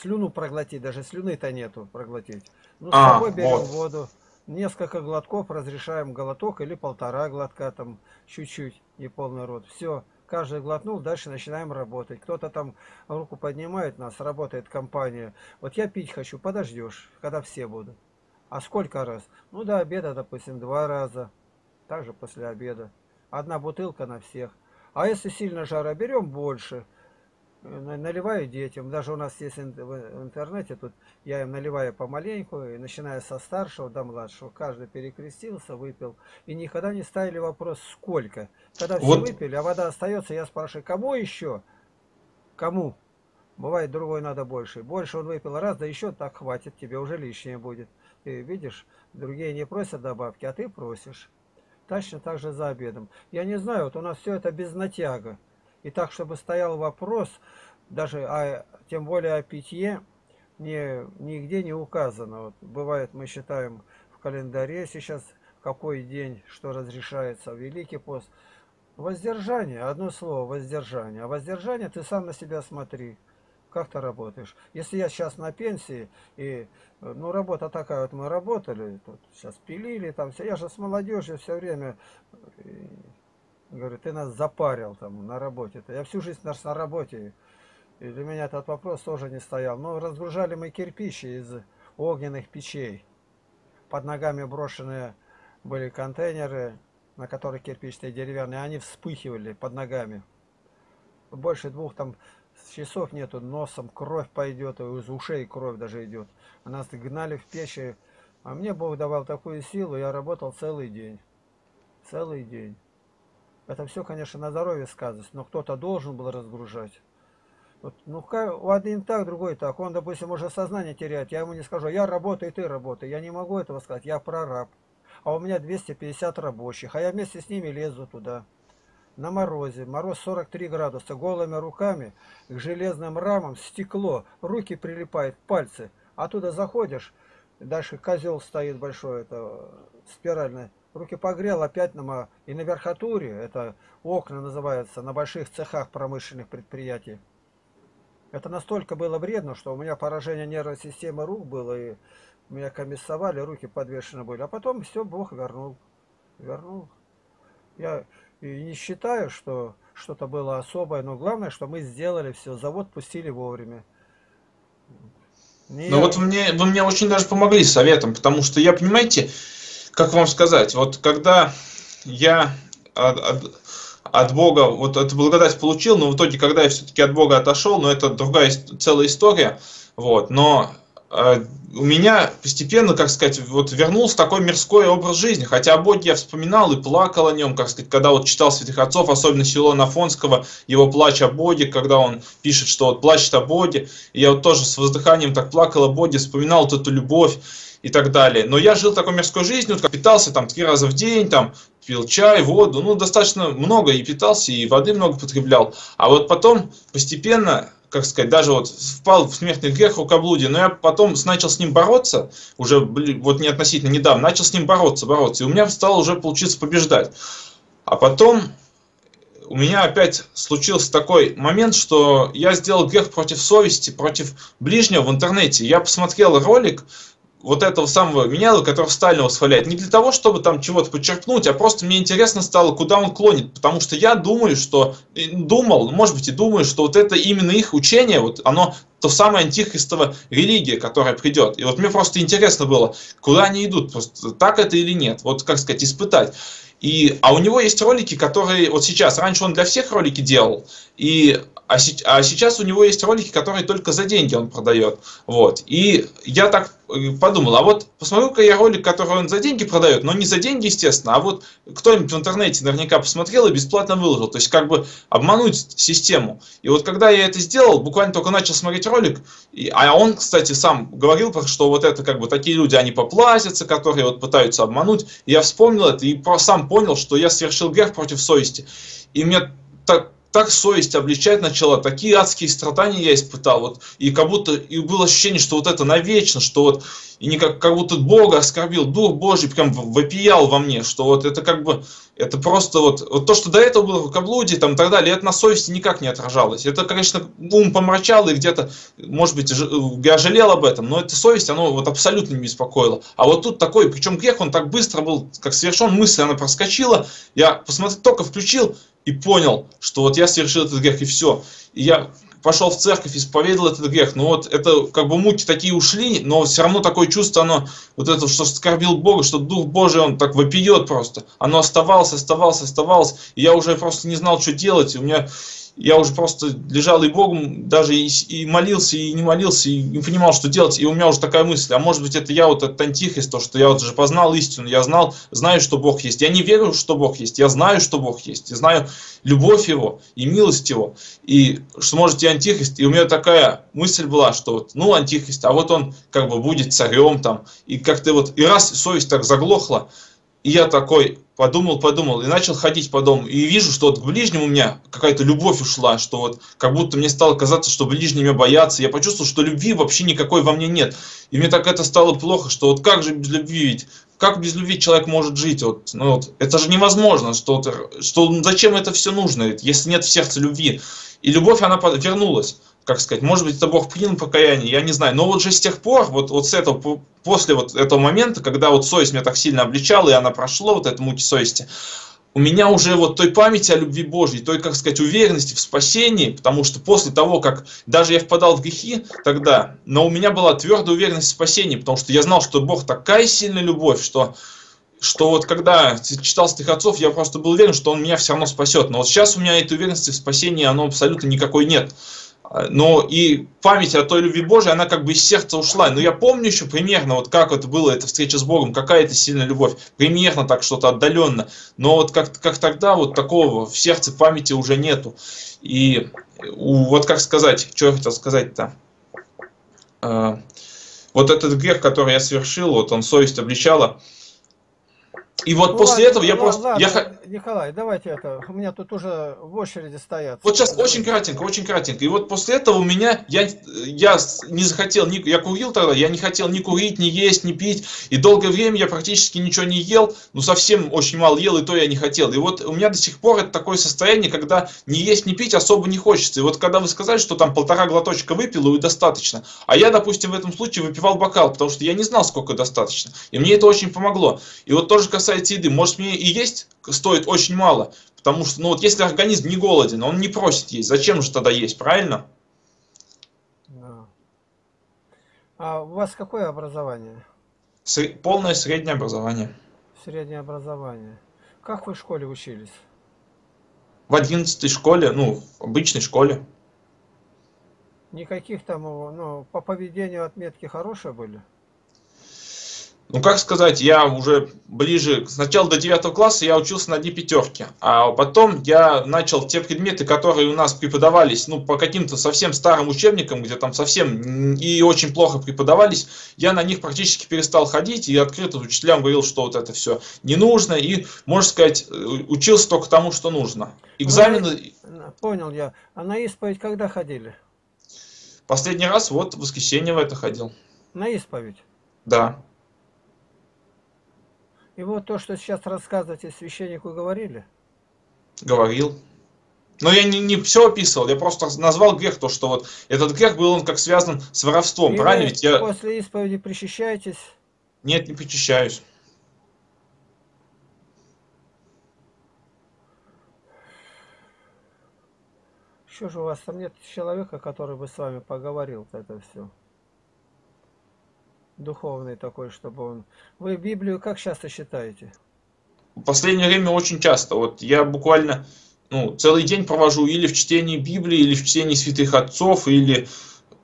слюну проглотить, даже слюны-то нету проглотить. Ну, с а, собой берем вот. воду несколько глотков разрешаем глоток или полтора глотка, там чуть-чуть, не полный рот. Все, каждый глотнул, дальше начинаем работать. Кто-то там руку поднимает нас, работает компания. Вот я пить хочу, подождешь, когда все будут. А сколько раз? Ну, до обеда, допустим, два раза. Также после обеда. Одна бутылка на всех. А если сильно жара, берем больше. Э, наливаю детям. Даже у нас есть в интернете, тут я им наливаю помаленьку, и начиная со старшего до младшего. Каждый перекрестился, выпил. И никогда не ставили вопрос, сколько. Когда все вот. выпили, а вода остается, я спрашиваю, кому еще? Кому? Бывает, другой надо больше. Больше он выпил раз, да еще так хватит, тебе уже лишнее будет. Ты видишь, другие не просят добавки, а ты просишь. Точно так же за обедом. Я не знаю, вот у нас все это без натяга. И так, чтобы стоял вопрос, даже а тем более о питье, не, нигде не указано. Вот бывает, мы считаем в календаре сейчас, какой день, что разрешается, Великий пост. Воздержание, одно слово, воздержание. А воздержание ты сам на себя смотри как ты работаешь. Если я сейчас на пенсии, и, ну, работа такая, вот мы работали, тут сейчас пилили, там все, я же с молодежью все время, и, говорю, ты нас запарил там на работе. -то. Я всю жизнь наш на работе, и для меня этот вопрос тоже не стоял. Но разгружали мы кирпичи из огненных печей. Под ногами брошенные были контейнеры, на которых кирпичные деревянные, они вспыхивали под ногами. Больше двух там часов нету, носом кровь пойдет, из ушей кровь даже идет. А нас гнали в печи. А мне Бог давал такую силу, я работал целый день. Целый день. Это все, конечно, на здоровье сказывается, но кто-то должен был разгружать. Вот, ну, у один так, другой так. Он, допустим, уже сознание теряет. Я ему не скажу, я работаю, ты работай. Я не могу этого сказать, я прораб. А у меня 250 рабочих, а я вместе с ними лезу туда на морозе, мороз 43 градуса, голыми руками к железным рамам, стекло, руки прилипают, пальцы. Оттуда заходишь, дальше козел стоит большой, это спиральный, руки погрел опять на, и на верхотуре, это окна называются, на больших цехах промышленных предприятий. Это настолько было вредно, что у меня поражение нервной системы рук было, и меня комиссовали, руки подвешены были. А потом все, Бог вернул. Вернул. Я и не считаю, что что-то было особое, но главное, что мы сделали все, завод пустили вовремя. Не... Ну вот мне, вы мне очень даже помогли советом, потому что я, понимаете, как вам сказать, вот когда я от, от, от Бога вот эту благодать получил, но в итоге, когда я все-таки от Бога отошел, но это другая целая история, вот, но а, у меня постепенно, как сказать, вот вернулся такой мирской образ жизни. Хотя о Боге я вспоминал и плакал о нем, как сказать, когда вот читал святых отцов, особенно Силуана Афонского, его плач о Боге, когда он пишет, что вот плачет о Боге. И я вот тоже с воздыханием так плакал о Боге, вспоминал вот эту любовь и так далее. Но я жил такой мирской жизнью, питался там три раза в день, там пил чай, воду, ну достаточно много и питался, и воды много потреблял. А вот потом постепенно как сказать, даже вот впал в смертный грех рукоблудия, но я потом начал с ним бороться, уже вот не относительно недавно, начал с ним бороться, бороться, и у меня стало уже получиться побеждать. А потом у меня опять случился такой момент, что я сделал грех против совести, против ближнего в интернете. Я посмотрел ролик вот этого самого меняла, который Сталина восхваляет, не для того, чтобы там чего-то подчеркнуть, а просто мне интересно стало, куда он клонит, потому что я думаю, что, думал, может быть и думаю, что вот это именно их учение, вот оно то самое антихристово религия, которая придет. И вот мне просто интересно было, куда они идут, просто так это или нет, вот как сказать, испытать. И, а у него есть ролики, которые вот сейчас, раньше он для всех ролики делал, и, а, а сейчас у него есть ролики, которые только за деньги он продает. Вот. И я так э, подумал, а вот посмотрю-ка я ролик, который он за деньги продает, но не за деньги, естественно, а вот кто-нибудь в интернете наверняка посмотрел и бесплатно выложил. То есть как бы обмануть систему. И вот когда я это сделал, буквально только начал смотреть ролик, и, а он, кстати, сам говорил, что вот это как бы такие люди, они поплатятся, которые вот пытаются обмануть. Я вспомнил это и сам понял, что я совершил грех против совести. И мне так так совесть обличать начала, такие адские страдания я испытал, вот, и как будто, и было ощущение, что вот это навечно, что вот, и не как, как будто Бога оскорбил, Дух Божий прям вопиял во мне, что вот это как бы, это просто вот, вот то, что до этого было рукоблудие там и так далее, это на совести никак не отражалось. Это, конечно, ум помрачал и где-то, может быть, я жалел об этом, но эта совесть, она вот абсолютно не беспокоила. А вот тут такой, причем грех, он так быстро был, как совершен, мысль, она проскочила, я посмотрел, только включил, и понял, что вот я совершил этот грех, и все. И я пошел в церковь, исповедовал этот грех, но вот это как бы муки такие ушли, но все равно такое чувство, оно, вот это, что скорбил Бога, что Дух Божий, он так вопиет просто, оно оставалось, оставалось, оставалось, и я уже просто не знал, что делать, у меня я уже просто лежал и Богом даже и, и молился, и не молился, и не понимал, что делать. И у меня уже такая мысль, а может быть это я вот этот антихрист, то, что я вот уже познал истину, я знал, знаю, что Бог есть. Я не верю, что Бог есть, я знаю, что Бог есть. Я знаю любовь Его и милость Его. И что может и антихрист. И у меня такая мысль была, что вот, ну, антихрист, а вот он как бы будет царем там. И как-то вот, и раз совесть так заглохла, и я такой, подумал, подумал, и начал ходить по дому. И вижу, что вот к ближнему у меня какая-то любовь ушла, что вот как будто мне стало казаться, что ближние меня боятся. Я почувствовал, что любви вообще никакой во мне нет. И мне так это стало плохо, что вот как же без любви ведь? Как без любви человек может жить? Вот, ну вот, это же невозможно, что, что зачем это все нужно, если нет в сердце любви. И любовь, она вернулась как сказать, может быть, это Бог принял покаяние, я не знаю. Но вот же с тех пор, вот, вот с этого, после вот этого момента, когда вот совесть меня так сильно обличала, и она прошла, вот эту муки совести, у меня уже вот той памяти о любви Божьей, той, как сказать, уверенности в спасении, потому что после того, как даже я впадал в грехи тогда, но у меня была твердая уверенность в спасении, потому что я знал, что Бог такая сильная любовь, что что вот когда читал стих отцов, я просто был уверен, что он меня все равно спасет. Но вот сейчас у меня этой уверенности в спасении, оно абсолютно никакой нет но и память о той любви Божией, она как бы из сердца ушла. Но я помню еще примерно, вот как это было, эта встреча с Богом, какая это сильная любовь, примерно так что-то отдаленно. Но вот как, как тогда, вот такого в сердце памяти уже нету. И вот как сказать, что я хотел сказать-то? А, вот этот грех, который я совершил, вот он совесть обличала, и вот ну, после ладно, этого я ну, просто... Ладно, я... Николай, давайте это, у меня тут уже в очереди стоят. Вот сейчас очень кратенько, очень кратенько. И вот после этого у меня, я, я не захотел, ни, я курил тогда, я не хотел ни курить, ни есть, ни пить. И долгое время я практически ничего не ел, ну совсем очень мало ел, и то я не хотел. И вот у меня до сих пор это такое состояние, когда ни есть, ни пить особо не хочется. И вот когда вы сказали, что там полтора глоточка выпил, и достаточно. А я, допустим, в этом случае выпивал бокал, потому что я не знал, сколько достаточно. И мне это очень помогло. И вот тоже касается касается еды, может мне и есть стоит очень мало, потому что, ну вот если организм не голоден, он не просит есть, зачем же тогда есть, правильно? Да. А у вас какое образование? Сре полное среднее образование. Среднее образование. Как вы в школе учились? В одиннадцатой школе, ну, в обычной школе. Никаких там, ну, по поведению отметки хорошие были? Ну как сказать, я уже ближе, сначала до 9 класса я учился на одни пятерки, а потом я начал те предметы, которые у нас преподавались, ну по каким-то совсем старым учебникам, где там совсем и очень плохо преподавались, я на них практически перестал ходить и открыто учителям говорил, что вот это все не нужно и, можно сказать, э, учился только тому, что нужно. Экзамены... Понял я. А на исповедь когда ходили? Последний раз вот в воскресенье в это ходил. На исповедь? Да. И вот то, что сейчас рассказываете, священнику говорили? Говорил. Но я не, не все описывал, я просто назвал грех, то, что вот этот грех был он как связан с воровством, И правильно? Ведь я... после исповеди причащаетесь? Нет, не причащаюсь. Что же у вас там нет человека, который бы с вами поговорил это все? Духовный такой, чтобы он... Вы Библию как часто читаете? В последнее время очень часто. Вот я буквально ну, целый день провожу или в чтении Библии, или в чтении святых отцов, или,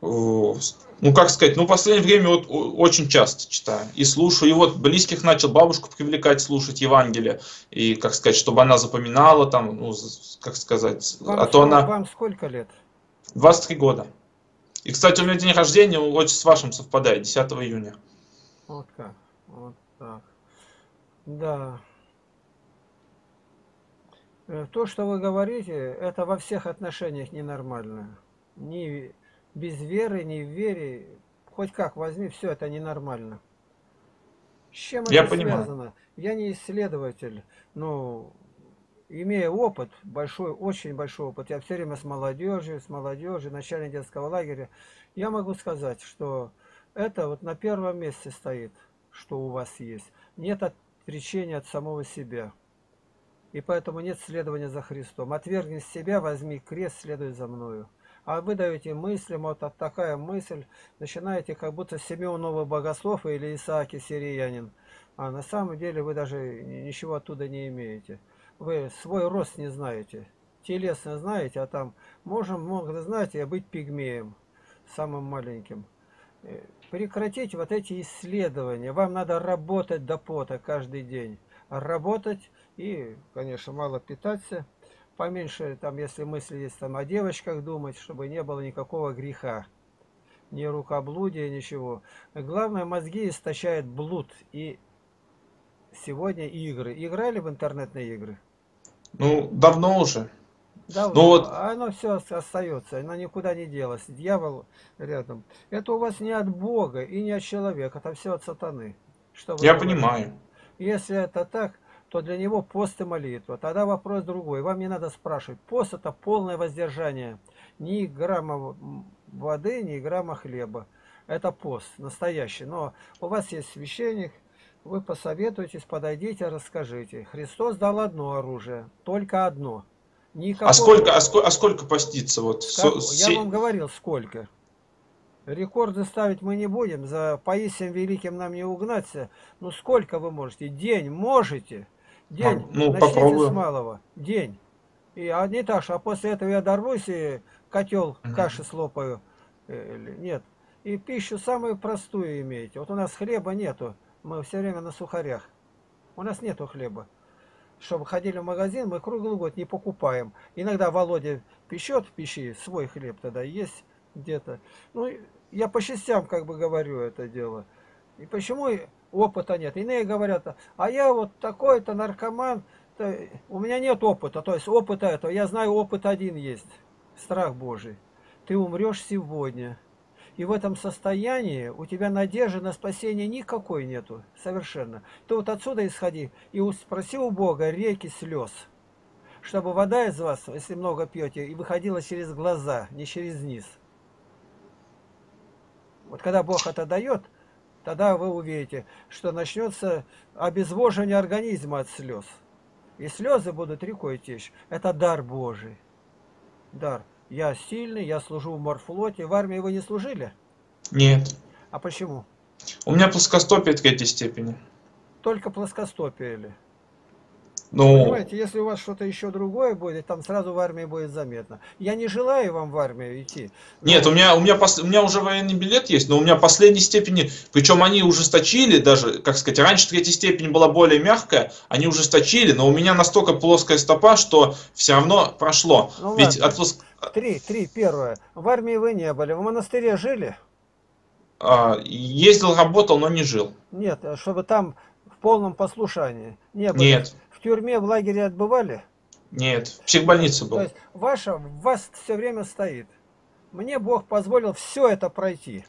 ну как сказать, ну в последнее время вот очень часто читаю и слушаю. И вот близких начал бабушку привлекать слушать Евангелие, и, как сказать, чтобы она запоминала там, ну, как сказать, вам, а то она... Вам сколько лет? 23 года. И, кстати, у меня день рождения очень с вашим совпадает, 10 июня. Вот как. Вот так. Да. Э, то, что вы говорите, это во всех отношениях ненормально. Ни без веры, ни в вере. Хоть как возьми, все это ненормально. С чем Я это понимаю. связано? Я не исследователь, но имея опыт, большой, очень большой опыт, я все время с молодежью, с молодежью, начальник детского лагеря, я могу сказать, что это вот на первом месте стоит, что у вас есть. Нет отречения от самого себя. И поэтому нет следования за Христом. Отвергни себя, возьми крест, следуй за мною. А вы даете мыслям, вот такая мысль, начинаете как будто Семен Новый Богослов или Исааки Сириянин. А на самом деле вы даже ничего оттуда не имеете. Вы свой рост не знаете. Телесно знаете, а там можем много знать и быть пигмеем, самым маленьким. Э, прекратите вот эти исследования. Вам надо работать до пота каждый день. Работать и, конечно, мало питаться поменьше, там, если мысли есть там о девочках думать, чтобы не было никакого греха, ни рукоблудия, ничего. Главное, мозги истощает блуд. И сегодня игры. Играли в интернетные игры? Ну, давно уже. Давно. Ну вот... Оно все остается, оно никуда не делось. Дьявол рядом. Это у вас не от Бога и не от человека, это все от сатаны. Что Я говорите? понимаю. Если это так, то для него пост и молитва. Тогда вопрос другой. Вам не надо спрашивать. Пост это полное воздержание. Ни грамма воды, ни грамма хлеба. Это пост настоящий. Но у вас есть священник, вы посоветуетесь, подойдите, расскажите. Христос дал одно оружие, только одно. Никакого... А сколько, а сколько, а сколько поститься? Вот, как, со... Я вам говорил, сколько. Рекорды ставить мы не будем, за Паисием Великим нам не угнаться. Ну сколько вы можете? День можете? День. Ну, Начните попробую. с малого. День. И а не так, а после этого я дорвусь и котел угу. каши слопаю. Э, нет. И пищу самую простую имеете. Вот у нас хлеба нету. Мы все время на сухарях. У нас нету хлеба. Чтобы ходили в магазин, мы круглый год не покупаем. Иногда Володя печет в пищи, свой хлеб тогда есть где-то. Ну, я по частям как бы говорю это дело. И почему опыта нет. Иные говорят, а я вот такой-то наркоман, то у меня нет опыта, то есть опыта этого, я знаю, опыт один есть, страх Божий. Ты умрешь сегодня. И в этом состоянии у тебя надежды на спасение никакой нету, совершенно. Ты вот отсюда исходи и спроси у Бога реки слез, чтобы вода из вас, если много пьете, и выходила через глаза, не через низ. Вот когда Бог это дает, тогда вы увидите, что начнется обезвоживание организма от слез. И слезы будут рекой течь. Это дар Божий. Дар. Я сильный, я служу в морфлоте. В армии вы не служили? Нет. А почему? У меня плоскостопие третьей степени. Только плоскостопие или? Ну... Понимаете, если у вас что-то еще другое будет, там сразу в армии будет заметно. Я не желаю вам в армию идти. Нет, у меня, у, меня пос... у меня уже военный билет есть, но у меня последней степени, причем они ужесточили даже, как сказать, раньше третья степень была более мягкая, они ужесточили, но у меня настолько плоская стопа, что все равно прошло. Ну, Ведь ладно. от... Три, три, первое. В армии вы не были, в монастыре жили? А, ездил, работал, но не жил. Нет, чтобы там в полном послушании не было. Нет тюрьме, в лагере отбывали? Нет, в психбольнице был. То есть ваша, вас все время стоит. Мне Бог позволил все это пройти.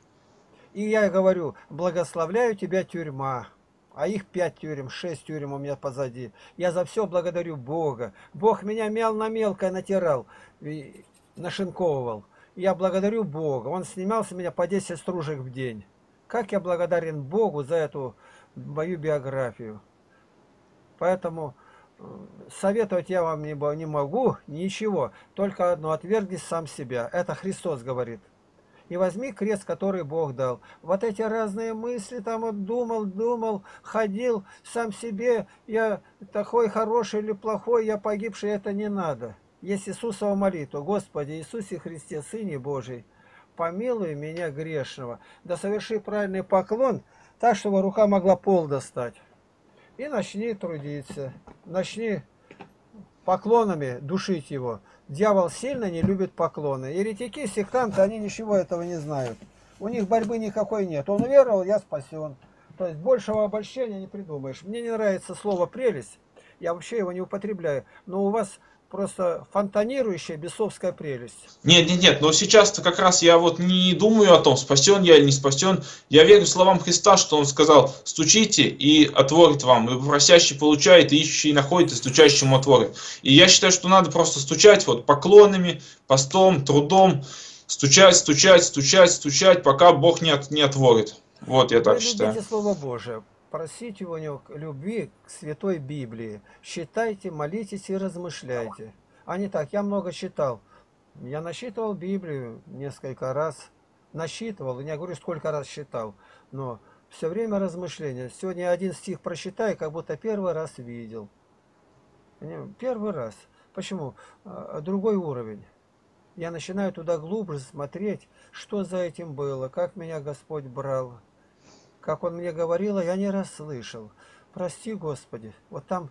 И я говорю, благословляю тебя тюрьма. А их пять тюрем, шесть тюрем у меня позади. Я за все благодарю Бога. Бог меня мял на мелкое натирал, и нашинковывал. Я благодарю Бога. Он снимал с меня по 10 стружек в день. Как я благодарен Богу за эту мою биографию. Поэтому советовать я вам не, могу, ничего, только одно, отвергни сам себя. Это Христос говорит. И возьми крест, который Бог дал. Вот эти разные мысли, там вот думал, думал, ходил сам себе, я такой хороший или плохой, я погибший, это не надо. Есть Иисусова молитва, Господи Иисусе Христе, Сыне Божий, помилуй меня грешного, да соверши правильный поклон, так, чтобы рука могла пол достать и начни трудиться, начни поклонами душить его. Дьявол сильно не любит поклоны. Еретики, сектанты, они ничего этого не знают. У них борьбы никакой нет. Он уверовал, я спасен. То есть большего обольщения не придумаешь. Мне не нравится слово «прелесть». Я вообще его не употребляю. Но у вас просто фонтанирующая бесовская прелесть. Нет, нет, нет, но сейчас-то как раз я вот не думаю о том, спасен я или не спасен. Я верю словам Христа, что Он сказал, стучите и отворит вам, и просящий получает, и ищущий находит, и стучащему отворит. И я считаю, что надо просто стучать вот поклонами, постом, трудом, стучать, стучать, стучать, стучать, пока Бог не, от, не отворит. Вот я так Вы считаю. Слово Божие просите у него любви к Святой Библии. Считайте, молитесь и размышляйте. А не так, я много читал. Я насчитывал Библию несколько раз. Насчитывал, не говорю, сколько раз считал, но все время размышления. Сегодня один стих прочитаю, как будто первый раз видел. Первый раз. Почему? А, другой уровень. Я начинаю туда глубже смотреть, что за этим было, как меня Господь брал. Как Он мне говорил, а я не расслышал. Прости, Господи. Вот там,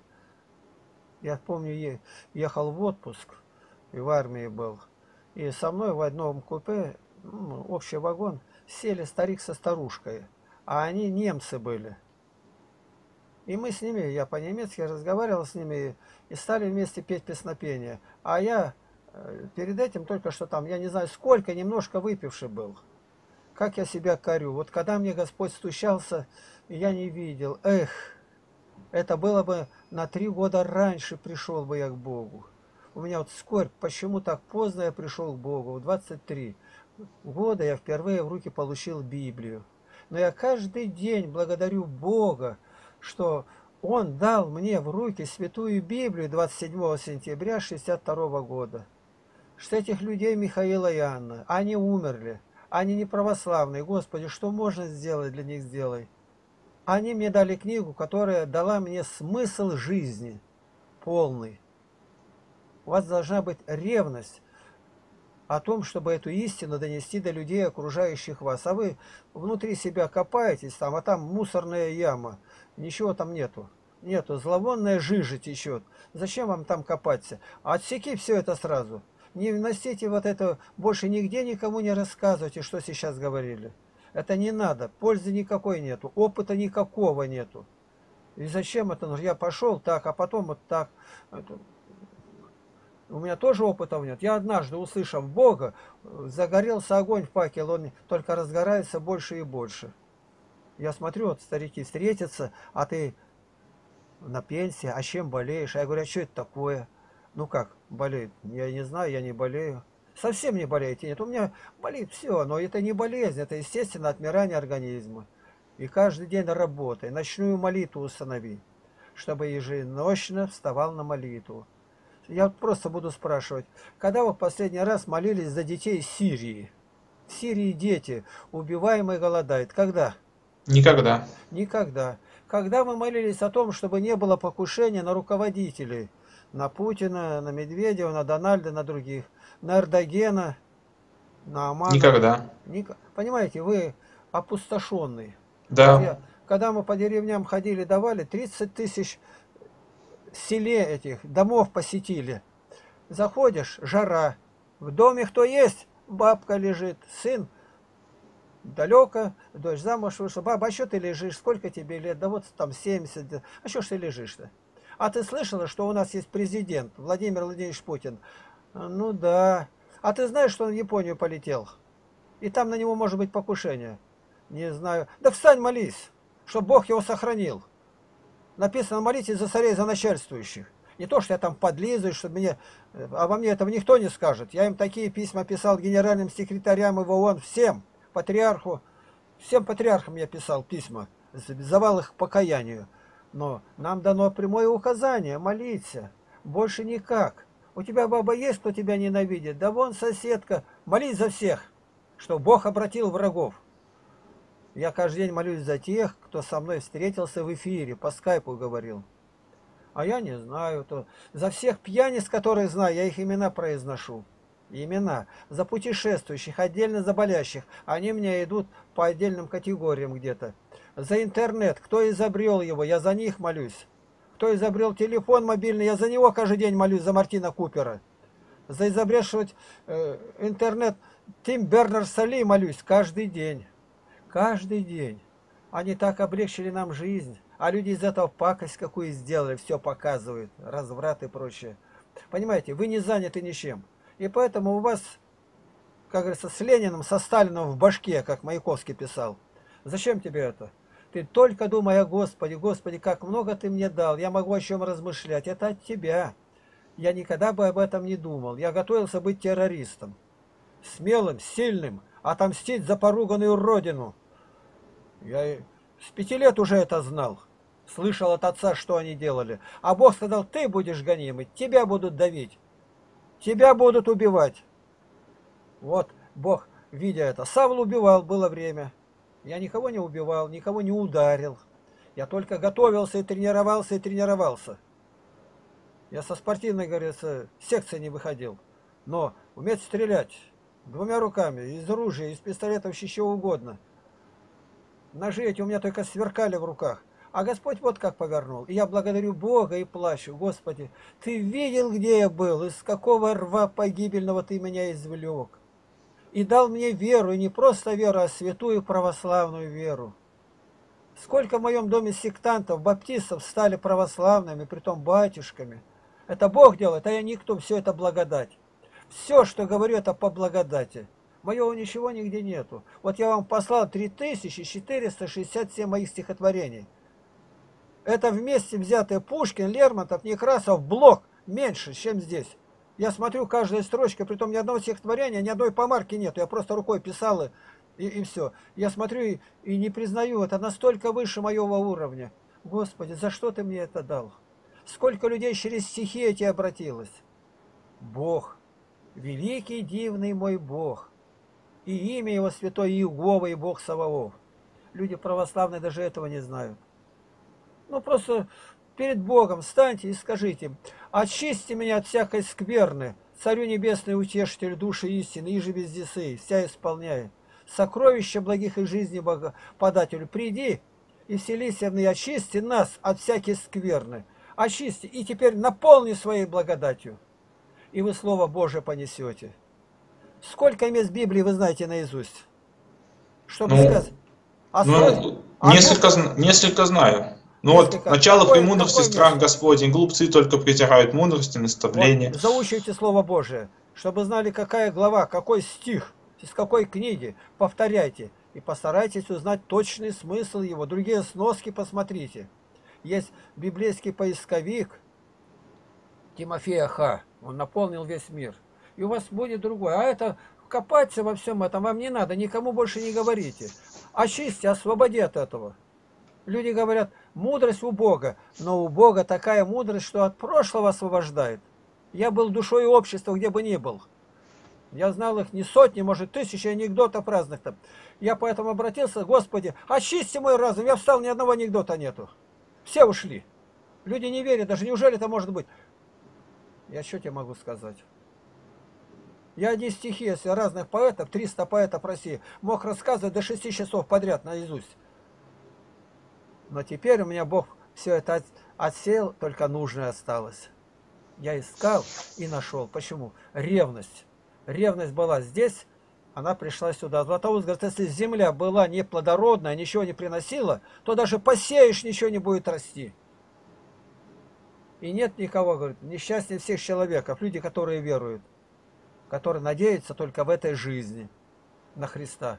я помню, ехал в отпуск, и в армии был. И со мной в одном купе, общий вагон, сели старик со старушкой. А они немцы были. И мы с ними, я по-немецки разговаривал с ними и стали вместе петь песнопение. А я э, перед этим только что там, я не знаю сколько, немножко выпивший был. Как я себя корю. Вот когда мне Господь стучался, я не видел. Эх, это было бы на три года раньше пришел бы я к Богу. У меня вот скорбь, почему так поздно я пришел к Богу. В 23 года я впервые в руки получил Библию. Но я каждый день благодарю Бога, что Он дал мне в руки Святую Библию 27 сентября 62 года. Что этих людей Михаила и Анна, они умерли, они не православные. Господи, что можно сделать для них, сделай. Они мне дали книгу, которая дала мне смысл жизни полный. У вас должна быть ревность о том, чтобы эту истину донести до людей, окружающих вас. А вы внутри себя копаетесь там, а там мусорная яма. Ничего там нету. Нету. Зловонная жижа течет. Зачем вам там копаться? Отсеки все это сразу. Не вносите вот это, больше нигде никому не рассказывайте, что сейчас говорили. Это не надо. Пользы никакой нету. Опыта никакого нету. И зачем это нужно? Я пошел так, а потом вот так. У меня тоже опыта нет. Я однажды, услышав Бога, загорелся огонь в факел, он только разгорается больше и больше. Я смотрю, вот старики встретятся, а ты на пенсии, а чем болеешь? А я говорю, а что это такое? Ну как, болеет? Я не знаю, я не болею. Совсем не болеете? Нет, у меня болит все, но это не болезнь, это естественно отмирание организма. И каждый день работай, ночную молитву установи, чтобы еженочно вставал на молитву. Я просто буду спрашивать, когда вы в последний раз молились за детей Сирии? В Сирии дети, убиваемые голодают. Когда? Никогда. Никогда. Когда мы молились о том, чтобы не было покушения на руководителей, на Путина, на Медведева, на Дональда, на других, на Эрдогена, на Амана. Никогда. Ник... Понимаете, вы опустошенный. Да. Я, когда мы по деревням ходили, давали 30 тысяч селе этих домов посетили. Заходишь, жара. В доме кто есть? Бабка лежит, сын далеко, дочь замуж вышла. Баба, а что ты лежишь? Сколько тебе лет? Да вот там 70. А что ж ты лежишь-то? А ты слышала, что у нас есть президент Владимир Владимирович Путин? Ну да. А ты знаешь, что он в Японию полетел? И там на него может быть покушение? Не знаю. Да встань, молись, чтобы Бог его сохранил написано молитесь за царей, за начальствующих. Не то, что я там подлизываю, чтобы мне... А во мне этого никто не скажет. Я им такие письма писал генеральным секретарям и в ООН, всем, патриарху, всем патриархам я писал письма, завал их к покаянию. Но нам дано прямое указание, молиться. Больше никак. У тебя баба есть, кто тебя ненавидит? Да вон соседка, молись за всех, что Бог обратил врагов. Я каждый день молюсь за тех, кто со мной встретился в эфире, по скайпу говорил. А я не знаю, то за всех пьяниц, которые знаю, я их имена произношу. Имена. За путешествующих, отдельно за болящих. Они мне идут по отдельным категориям где-то. За интернет. Кто изобрел его, я за них молюсь. Кто изобрел телефон мобильный, я за него каждый день молюсь, за Мартина Купера. За изобретшего э, интернет Тим Бернер-Соли молюсь каждый день. Каждый день. Они так облегчили нам жизнь. А люди из этого пакость какую сделали, все показывают, разврат и прочее. Понимаете, вы не заняты ничем. И поэтому у вас, как говорится, с Лениным, со Сталином в башке, как Маяковский писал. Зачем тебе это? Ты только думай о Господе, Господи, как много Ты мне дал, я могу о чем размышлять. Это от Тебя. Я никогда бы об этом не думал. Я готовился быть террористом. Смелым, сильным, отомстить за поруганную родину. Я с пяти лет уже это знал. Слышал от отца, что они делали. А Бог сказал, ты будешь гонимый, тебя будут давить. Тебя будут убивать. Вот Бог, видя это, Савл убивал, было время. Я никого не убивал, никого не ударил. Я только готовился и тренировался, и тренировался. Я со спортивной, говорится, секции не выходил. Но уметь стрелять двумя руками, из ружья, из пистолетов, из чего угодно. Ножи эти у меня только сверкали в руках. А Господь вот как повернул. И я благодарю Бога и плачу. Господи, Ты видел, где я был, из какого рва погибельного Ты меня извлек. И дал мне веру, и не просто веру, а святую православную веру. Сколько в моем доме сектантов, баптистов стали православными, притом батюшками. Это Бог делает, а я никто, все это благодать. Все, что говорю, это по благодати. Моего ничего нигде нету. Вот я вам послал 3467 моих стихотворений. Это вместе взятые Пушкин, Лермонтов, Некрасов, Блок меньше, чем здесь. Я смотрю, каждая строчка, при том ни одного стихотворения, ни одной помарки нету. Я просто рукой писал и, и, и все. Я смотрю и, и не признаю, это настолько выше моего уровня. Господи, за что ты мне это дал? Сколько людей через стихи эти обратилось? Бог, великий дивный мой Бог, и имя его святой Иегова и Бог Саваоф. Люди православные даже этого не знают. Ну, просто перед Богом встаньте и скажите, очисти меня от всякой скверны, Царю Небесный, утешитель души истины, и же вездесы, вся исполняет. Сокровища благих и жизни Бога, подателю, приди и вселися в и очисти нас от всякой скверны. Очисти и теперь наполни своей благодатью. И вы Слово Божие понесете. Сколько мест Библии вы знаете наизусть? Чтобы Ну, сказать. А Ну, сколько- а несколько, несколько знаю. Ну вот, начало Какое- премудрости, какое страх место? Господень, глупцы только притирают мудрости, наставления. Вот, заучивайте Слово Божие, чтобы знали, какая глава, какой стих, из какой книги. Повторяйте и постарайтесь узнать точный смысл его. Другие сноски посмотрите. Есть библейский поисковик Тимофея Х. Он наполнил весь мир. И у вас будет другой. А это копаться во всем этом вам не надо, никому больше не говорите. Очисти, освободи от этого. Люди говорят, мудрость у Бога, но у Бога такая мудрость, что от прошлого освобождает. Я был душой общества, где бы ни был. Я знал их не сотни, может, тысячи анекдотов разных там. Я поэтому обратился, Господи, очисти мой разум. Я встал, ни одного анекдота нету. Все ушли. Люди не верят, даже неужели это может быть? Я что тебе могу сказать? Я одни стихи, если разных поэтов, 300 поэтов России, мог рассказывать до 6 часов подряд наизусть. Но теперь у меня Бог все это от- отсеял, только нужное осталось. Я искал и нашел. Почему? Ревность. Ревность была здесь, она пришла сюда. Златоуст говорит, если земля была неплодородная, ничего не приносила, то даже посеешь, ничего не будет расти. И нет никого, говорит, несчастнее всех человеков, люди, которые веруют, которые надеются только в этой жизни на Христа.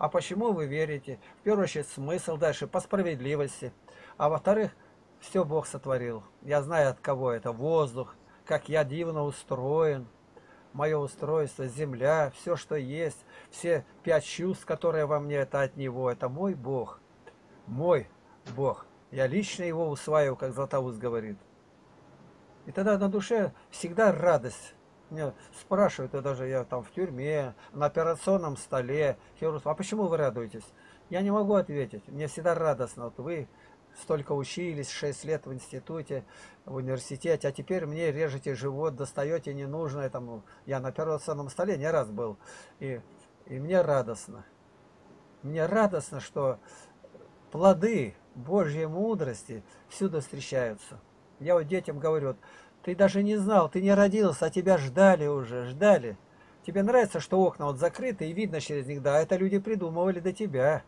А почему вы верите? В первую очередь смысл дальше, по справедливости. А во-вторых, все Бог сотворил. Я знаю от кого это. Воздух, как я дивно устроен. Мое устройство, земля, все, что есть, все пять чувств, которые во мне, это от Него. Это мой Бог. Мой Бог. Я лично его усваиваю, как Златоуст говорит. И тогда на душе всегда радость. Меня спрашивают, и даже я там в тюрьме, на операционном столе, хирург, а почему вы радуетесь? Я не могу ответить. Мне всегда радостно. Вот вы столько учились, 6 лет в институте, в университете, а теперь мне режете живот, достаете ненужное. Там, я на операционном столе не раз был. И, и мне радостно. Мне радостно, что плоды Божьей мудрости всюду встречаются. Я вот детям говорю, вот, ты даже не знал, ты не родился, а тебя ждали уже, ждали. Тебе нравится, что окна вот закрыты и видно через них, да, это люди придумывали до тебя.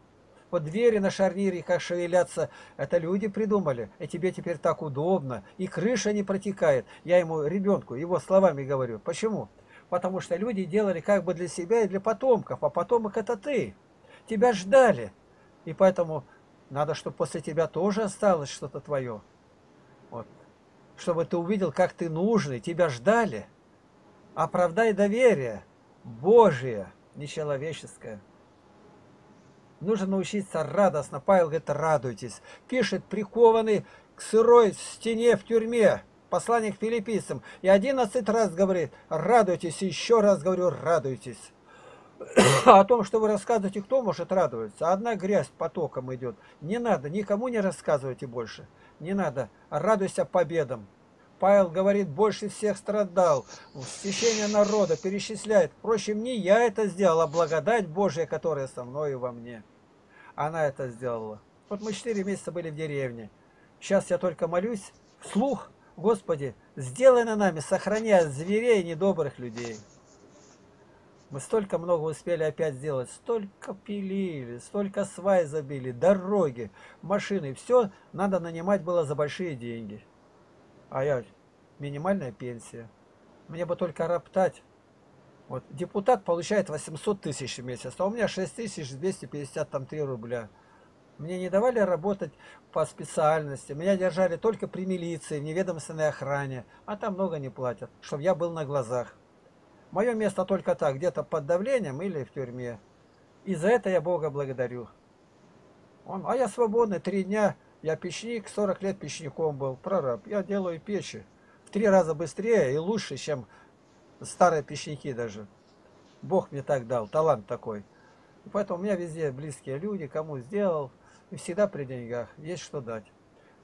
Вот двери на шарнире, как шевелятся, это люди придумали. И тебе теперь так удобно. И крыша не протекает. Я ему, ребенку, его словами говорю. Почему? Потому что люди делали как бы для себя и для потомков. А потомок это ты. Тебя ждали. И поэтому надо, чтобы после тебя тоже осталось что-то твое. Чтобы ты увидел, как ты нужный. Тебя ждали. Оправдай доверие. Божие, нечеловеческое. Нужно научиться радостно. Павел говорит, радуйтесь. Пишет, прикованный к сырой стене в тюрьме. Послание к филиппийцам. И одиннадцать раз говорит, радуйтесь. Еще раз говорю, радуйтесь. А о том, что вы рассказываете, кто может радоваться? Одна грязь потоком идет. Не надо, никому не рассказывайте больше. Не надо. Радуйся победам. Павел говорит, больше всех страдал. Стечение народа перечисляет. Впрочем, не я это сделал, а благодать Божья, которая со мной и во мне. Она это сделала. Вот мы четыре месяца были в деревне. Сейчас я только молюсь вслух. Господи, сделай на нами, сохраняя зверей и недобрых людей. Мы столько много успели опять сделать, столько пилили, столько свай забили, дороги, машины, все надо нанимать было за большие деньги. А я, минимальная пенсия. Мне бы только роптать. Вот депутат получает 800 тысяч в месяц, а у меня 6253 рубля. Мне не давали работать по специальности, меня держали только при милиции, в неведомственной охране, а там много не платят, чтобы я был на глазах. Мое место только так, где-то под давлением или в тюрьме. И за это я Бога благодарю. Он, а я свободный, три дня, я печник, 40 лет печником был, прораб. Я делаю печи в три раза быстрее и лучше, чем старые печники даже. Бог мне так дал, талант такой. И поэтому у меня везде близкие люди, кому сделал, и всегда при деньгах есть что дать.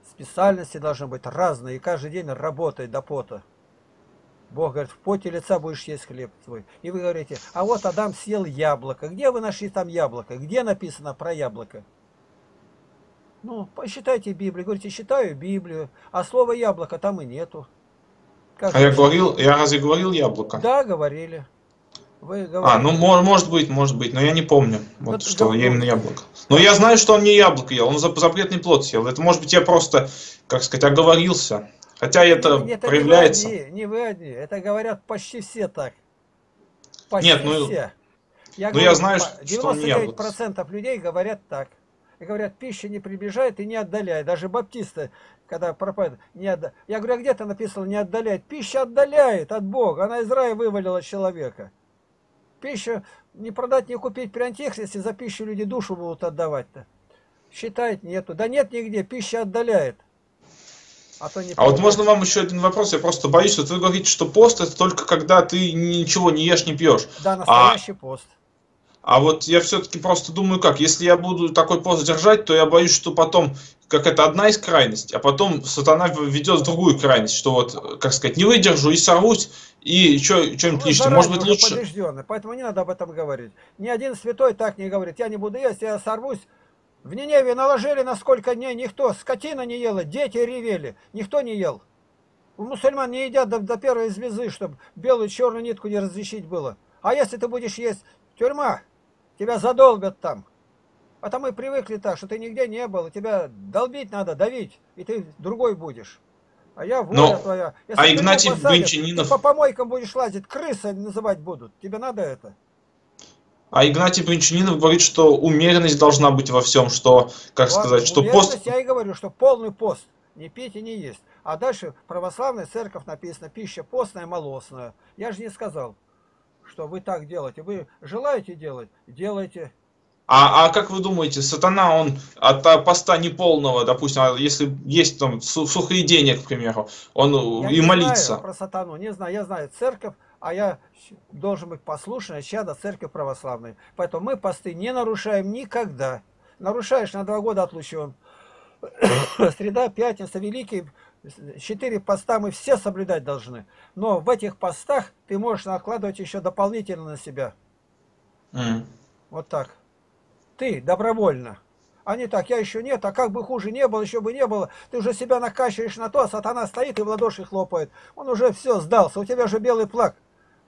Специальности должны быть разные, и каждый день работать до пота. Бог говорит, в поте лица будешь есть хлеб твой. И вы говорите, а вот Адам съел яблоко. Где вы нашли там яблоко? Где написано про яблоко? Ну, посчитайте Библию. Говорите, считаю Библию, а слова яблоко там и нету. Как а я говорил, я разве говорил яблоко? Да, говорили. Вы говорили. А, ну может быть, может быть, но я не помню, вот, вот что я именно яблоко. Но я знаю, что он не яблоко ел, он запретный плод съел. Это может быть я просто, как сказать, оговорился. Хотя это, это проявляется. Не вы, одни, не вы одни, это говорят почти все так. Почти Нет, ну, все. Я, ну, говорю, я знаю, что 99% людей говорят так. И говорят, пища не приближает и не отдаляет. Даже баптисты, когда проповедуют, не отда... Я говорю, а где-то написано не отдаляет? Пища отдаляет от Бога. Она из рая вывалила человека. Пищу не продать, не купить при антихристе, за пищу люди душу будут отдавать-то. Считает нету. Да нет нигде, пища отдаляет. А, то не а вот можно вам еще один вопрос? Я просто боюсь, что вы говорите, что пост это только когда ты ничего не ешь, не пьешь. Да, настоящий а... пост. А вот я все-таки просто думаю, как, если я буду такой пост держать, то я боюсь, что потом, как это одна из крайностей, а потом сатана ведет в другую крайность, что вот, как сказать, не выдержу и сорвусь, и что-нибудь ну, лишнее. Может быть, лучше... Поэтому не надо об этом говорить. Ни один святой так не говорит, я не буду есть, я сорвусь, в Ниневе наложили на сколько дней, никто, скотина не ела, дети ревели, никто не ел. У мусульман не едят до, до первой звезды, чтобы белую черную нитку не разрешить было. А если ты будешь есть, тюрьма, тебя задолго там. А там мы привыкли так, что ты нигде не был, тебя долбить надо, давить, и ты другой будешь. А я воля Но, твоя. Если а Игнатий Бринчанинов... по помойкам будешь лазить, крысы называть будут. Тебе надо это? А Игнатий Бринчанинов говорит, что умеренность должна быть во всем, что, как вот, сказать, что пост... я и говорю, что полный пост, не пить и не есть. А дальше православная церковь написано, пища постная, молосная. Я же не сказал, что вы так делаете. Вы желаете делать, делайте. А, а как вы думаете, сатана, он от поста неполного, допустим, а если есть там сухоедение, к примеру, он я и не знаю про сатану, не знаю, я знаю церковь, а я должен быть послушный чада церкви православной. Поэтому мы посты не нарушаем никогда. Нарушаешь, на два года отлучен. Среда, пятница, великий, четыре поста мы все соблюдать должны. Но в этих постах ты можешь накладывать еще дополнительно на себя. Mm. Вот так. Ты добровольно. А не так, я еще нет, а как бы хуже не было, еще бы не было. Ты уже себя накачиваешь на то, а сатана стоит и в ладоши хлопает. Он уже все сдался, у тебя же белый плак.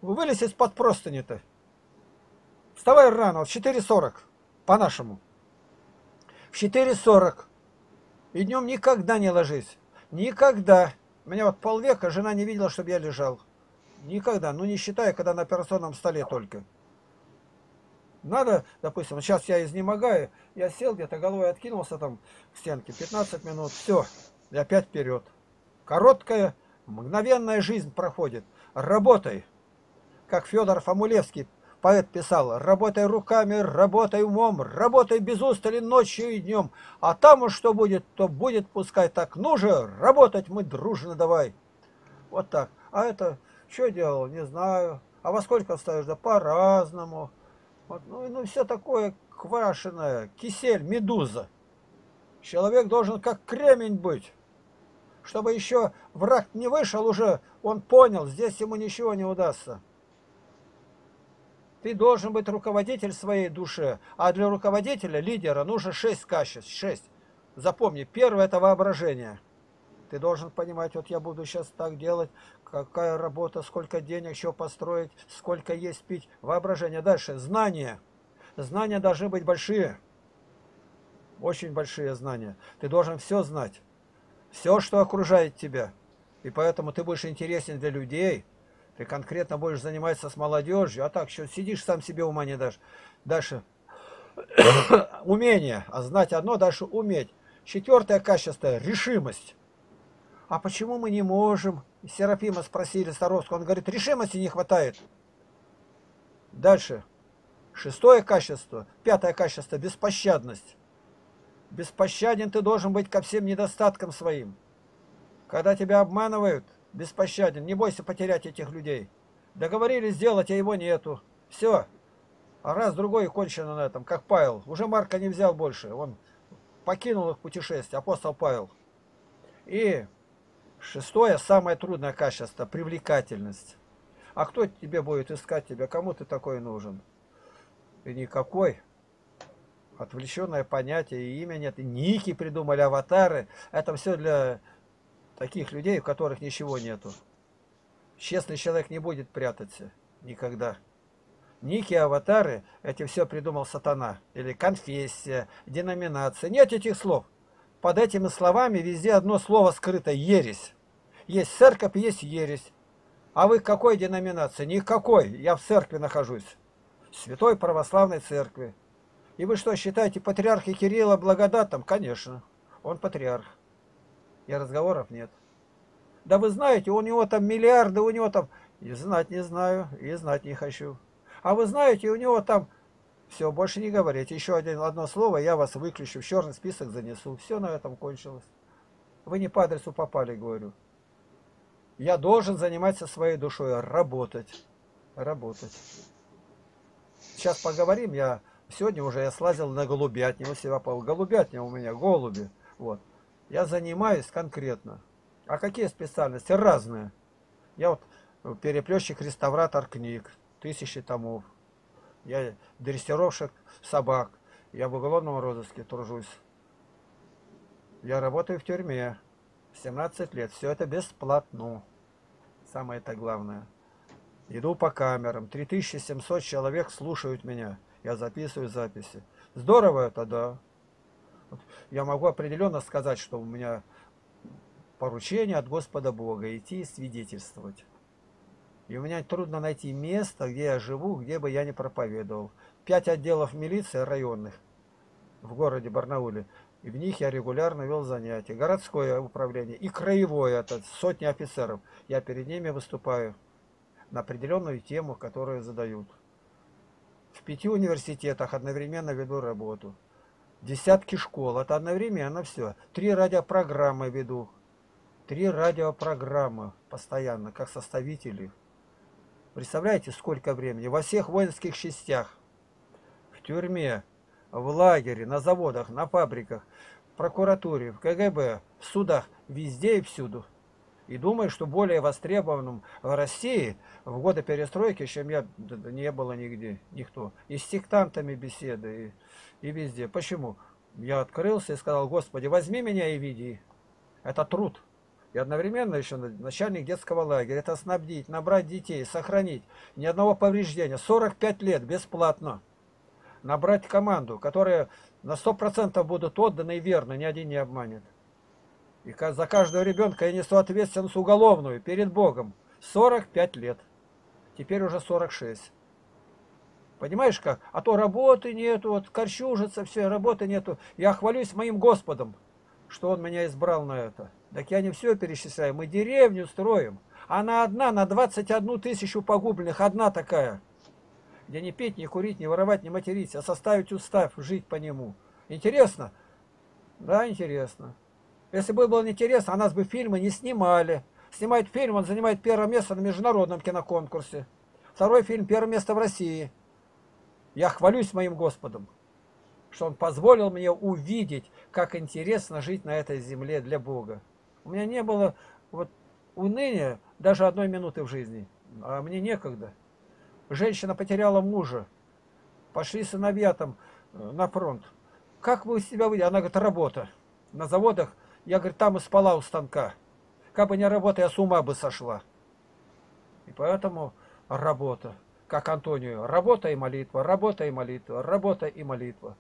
Вылез из-под простыни-то. Вставай рано, в 4.40, по-нашему. В 4.40. И днем никогда не ложись. Никогда. Меня вот полвека жена не видела, чтобы я лежал. Никогда. Ну, не считая, когда на операционном столе только. Надо, допустим, сейчас я изнемогаю, я сел где-то, головой откинулся там к стенке, 15 минут, все, и опять вперед. Короткая, мгновенная жизнь проходит. Работай как Федор Фомулевский, поэт писал, работай руками, работай умом, работай без устали ночью и днем, а там уж что будет, то будет, пускай так. Ну же, работать мы дружно давай. Вот так. А это что делал, не знаю. А во сколько встаешь? Да по-разному. Вот, ну, ну все такое квашеное, кисель, медуза. Человек должен как кремень быть. Чтобы еще враг не вышел уже, он понял, здесь ему ничего не удастся. Ты должен быть руководитель своей душе. А для руководителя, лидера, нужно шесть качеств. Шесть. Запомни, первое это воображение. Ты должен понимать, вот я буду сейчас так делать, какая работа, сколько денег еще построить, сколько есть пить. Воображение. Дальше. Знания. Знания должны быть большие. Очень большие знания. Ты должен все знать. Все, что окружает тебя. И поэтому ты будешь интересен для людей. Ты конкретно будешь заниматься с молодежью. А так, что сидишь, сам себе ума не дашь. Дальше. Умение. А знать одно, дальше уметь. Четвертое качество – решимость. А почему мы не можем? Серафима спросили Старовского. Он говорит, решимости не хватает. Дальше. Шестое качество. Пятое качество – беспощадность. Беспощаден ты должен быть ко всем недостаткам своим. Когда тебя обманывают, беспощаден. Не бойся потерять этих людей. Договорились сделать, а его нету. Все. А раз, другой и кончено на этом, как Павел. Уже Марка не взял больше. Он покинул их путешествие, апостол Павел. И шестое, самое трудное качество – привлекательность. А кто тебе будет искать тебя? Кому ты такой нужен? И никакой отвлеченное понятие, и имя нет, и ники придумали, аватары. Это все для таких людей, у которых ничего нету. Честный человек не будет прятаться никогда. Ники, аватары, эти все придумал сатана. Или конфессия, деноминация. Нет этих слов. Под этими словами везде одно слово скрыто – ересь. Есть церковь, есть ересь. А вы какой деноминации? Никакой. Я в церкви нахожусь. Святой Православной Церкви. И вы что, считаете патриарха Кирилла благодатным? Конечно, он патриарх. И разговоров нет. Да вы знаете, у него там миллиарды, у него там... И знать не знаю, и знать не хочу. А вы знаете, у него там... Все, больше не говорите. Еще один, одно слово, я вас выключу, в черный список занесу. Все на этом кончилось. Вы не по адресу попали, говорю. Я должен заниматься своей душой, работать. Работать. Сейчас поговорим, я Сегодня уже я слазил на голубятню у Севапола. Голубятня у меня, голуби. Вот. Я занимаюсь конкретно. А какие специальности? Разные. Я вот переплетчик, реставратор книг. Тысячи томов. Я дрессировщик собак. Я в уголовном розыске тружусь. Я работаю в тюрьме. 17 лет. Все это бесплатно. Самое это главное. Иду по камерам. 3700 человек слушают меня я записываю записи. Здорово это, да. Я могу определенно сказать, что у меня поручение от Господа Бога идти и свидетельствовать. И у меня трудно найти место, где я живу, где бы я не проповедовал. Пять отделов милиции районных в городе Барнауле. И в них я регулярно вел занятия. Городское управление и краевое, это сотни офицеров. Я перед ними выступаю на определенную тему, которую задают. В пяти университетах одновременно веду работу. Десятки школ. Это одновременно все. Три радиопрограммы веду. Три радиопрограммы постоянно, как составители. Представляете, сколько времени? Во всех воинских частях. В тюрьме, в лагере, на заводах, на фабриках, в прокуратуре, в КГБ, в судах. Везде и всюду. И думаю, что более востребованным в России в годы перестройки, чем я, не было нигде, никто. И с сектантами беседы, и, и везде. Почему? Я открылся и сказал, Господи, возьми меня и веди. Это труд. И одновременно еще начальник детского лагеря. Это снабдить, набрать детей, сохранить. Ни одного повреждения. 45 лет бесплатно. Набрать команду, которая на 100% будут отданы и верны, ни один не обманет. И за каждого ребенка я несу ответственность уголовную перед Богом. 45 лет. Теперь уже 46. Понимаешь как? А то работы нету, вот корчужится все, работы нету. Я хвалюсь моим Господом, что Он меня избрал на это. Так я не все перечисляю. Мы деревню строим. Она одна на 21 тысячу погубленных. Одна такая. Где не пить, не курить, не воровать, не материться, а составить устав, жить по нему. Интересно? Да, интересно. Если бы было интересно, а нас бы фильмы не снимали. Снимает фильм, он занимает первое место на международном киноконкурсе. Второй фильм – первое место в России. Я хвалюсь моим Господом, что Он позволил мне увидеть, как интересно жить на этой земле для Бога. У меня не было вот уныния даже одной минуты в жизни, а мне некогда. Женщина потеряла мужа, пошли сыновья там э, на фронт. Как вы себя выйдете? Она говорит, работа. На заводах, я, говорит, там и спала у станка. Как бы не работа, я с ума бы сошла. И поэтому работа. Как Антонию, работа и молитва, работа и молитва, работа и молитва.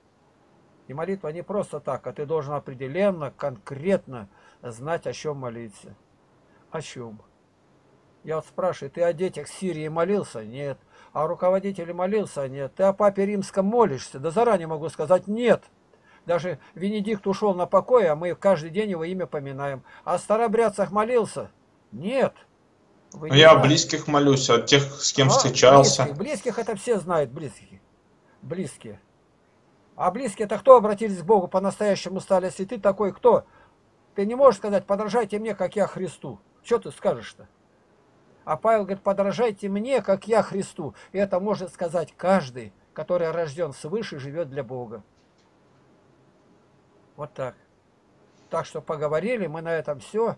И молитва не просто так, а ты должен определенно, конкретно знать, о чем молиться. О чем? Я вот спрашиваю, ты о детях Сирии молился? Нет. А о руководителе молился? Нет. Ты о папе римском молишься? Да заранее могу сказать, нет. Даже Венедикт ушел на покой, а мы каждый день его имя поминаем. А о старобрядцах молился? Нет. Вы ну, я о близких молюсь, о тех, с кем а, встречался. Близких. близких это все знают, близких. Близкие. А близкие это кто обратились к Богу по-настоящему стали? Если ты такой, кто? Ты не можешь сказать, подражайте мне, как я Христу. Что ты скажешь-то? А Павел говорит, подражайте мне, как я Христу. И это может сказать каждый, который рожден свыше живет для Бога. Вот так. Так что поговорили, мы на этом все.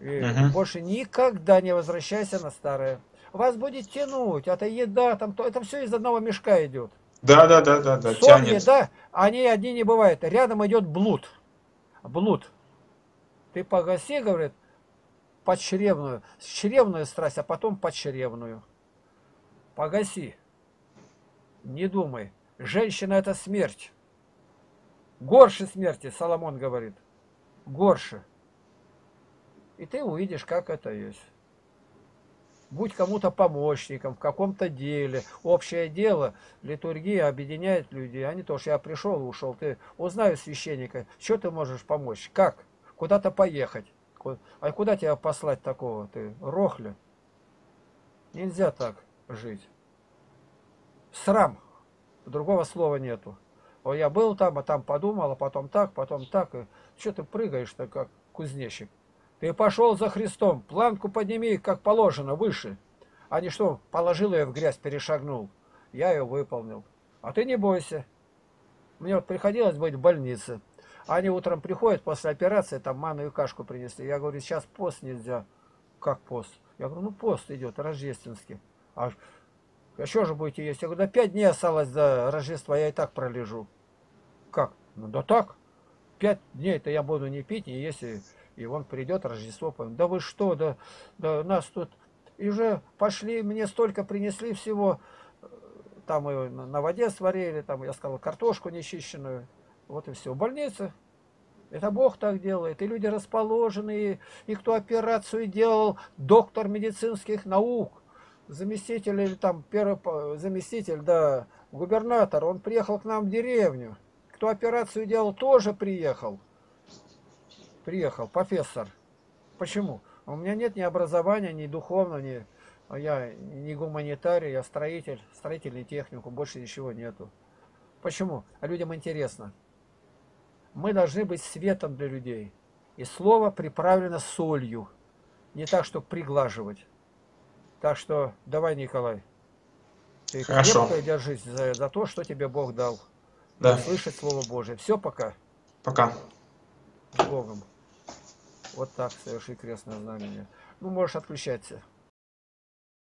И угу. больше никогда не возвращайся на старое. Вас будет тянуть, это еда, там, то, это все из одного мешка идет. Да, да, да, да, да. Сон, тянет. еда, они одни не бывают. Рядом идет блуд. Блуд. Ты погаси, говорит, подчревную, чревную страсть, а потом подчревную. Погаси. Не думай. Женщина это смерть. Горше смерти, Соломон говорит. Горше. И ты увидишь, как это есть будь кому-то помощником в каком-то деле. Общее дело, литургия объединяет людей, а не то, что я пришел и ушел. Ты узнаю священника, что ты можешь помочь, как, куда-то поехать. А куда тебя послать такого? Ты рохля. Нельзя так жить. Срам. Другого слова нету. Я был там, а там подумал, а потом так, потом так. И что ты прыгаешь-то, как кузнечик? Ты пошел за Христом, планку подними, как положено, выше. А не что, положил ее в грязь, перешагнул. Я ее выполнил. А ты не бойся. Мне вот приходилось быть в больнице. Они утром приходят после операции, там манную кашку принесли. Я говорю, сейчас пост нельзя. Как пост? Я говорю, ну пост идет, рождественский. А, а что же будете есть? Я говорю, да пять дней осталось до Рождества, я и так пролежу. Как? Ну да так. Пять дней-то я буду не пить, не есть. И он придет, Рождество, да вы что, да, да нас тут... И уже пошли, мне столько принесли всего, там и на воде сварили, там, я сказал, картошку нечищенную. Вот и все. В больнице. Это Бог так делает. И люди расположенные, и кто операцию делал, доктор медицинских наук, заместитель или там первый заместитель, да, губернатор, он приехал к нам в деревню. Кто операцию делал, тоже приехал приехал профессор. Почему? У меня нет ни образования, ни духовного, ни... Я не гуманитарий, я строитель, строительный технику, больше ничего нету. Почему? А людям интересно. Мы должны быть светом для людей. И слово приправлено солью. Не так, чтобы приглаживать. Так что давай, Николай. Ты Хорошо. крепко держись за, за то, что тебе Бог дал. Да. Слышать Слово Божие. Все, пока. Пока. С Богом. Вот так соверши крестное знамение. Ну, можешь отключаться.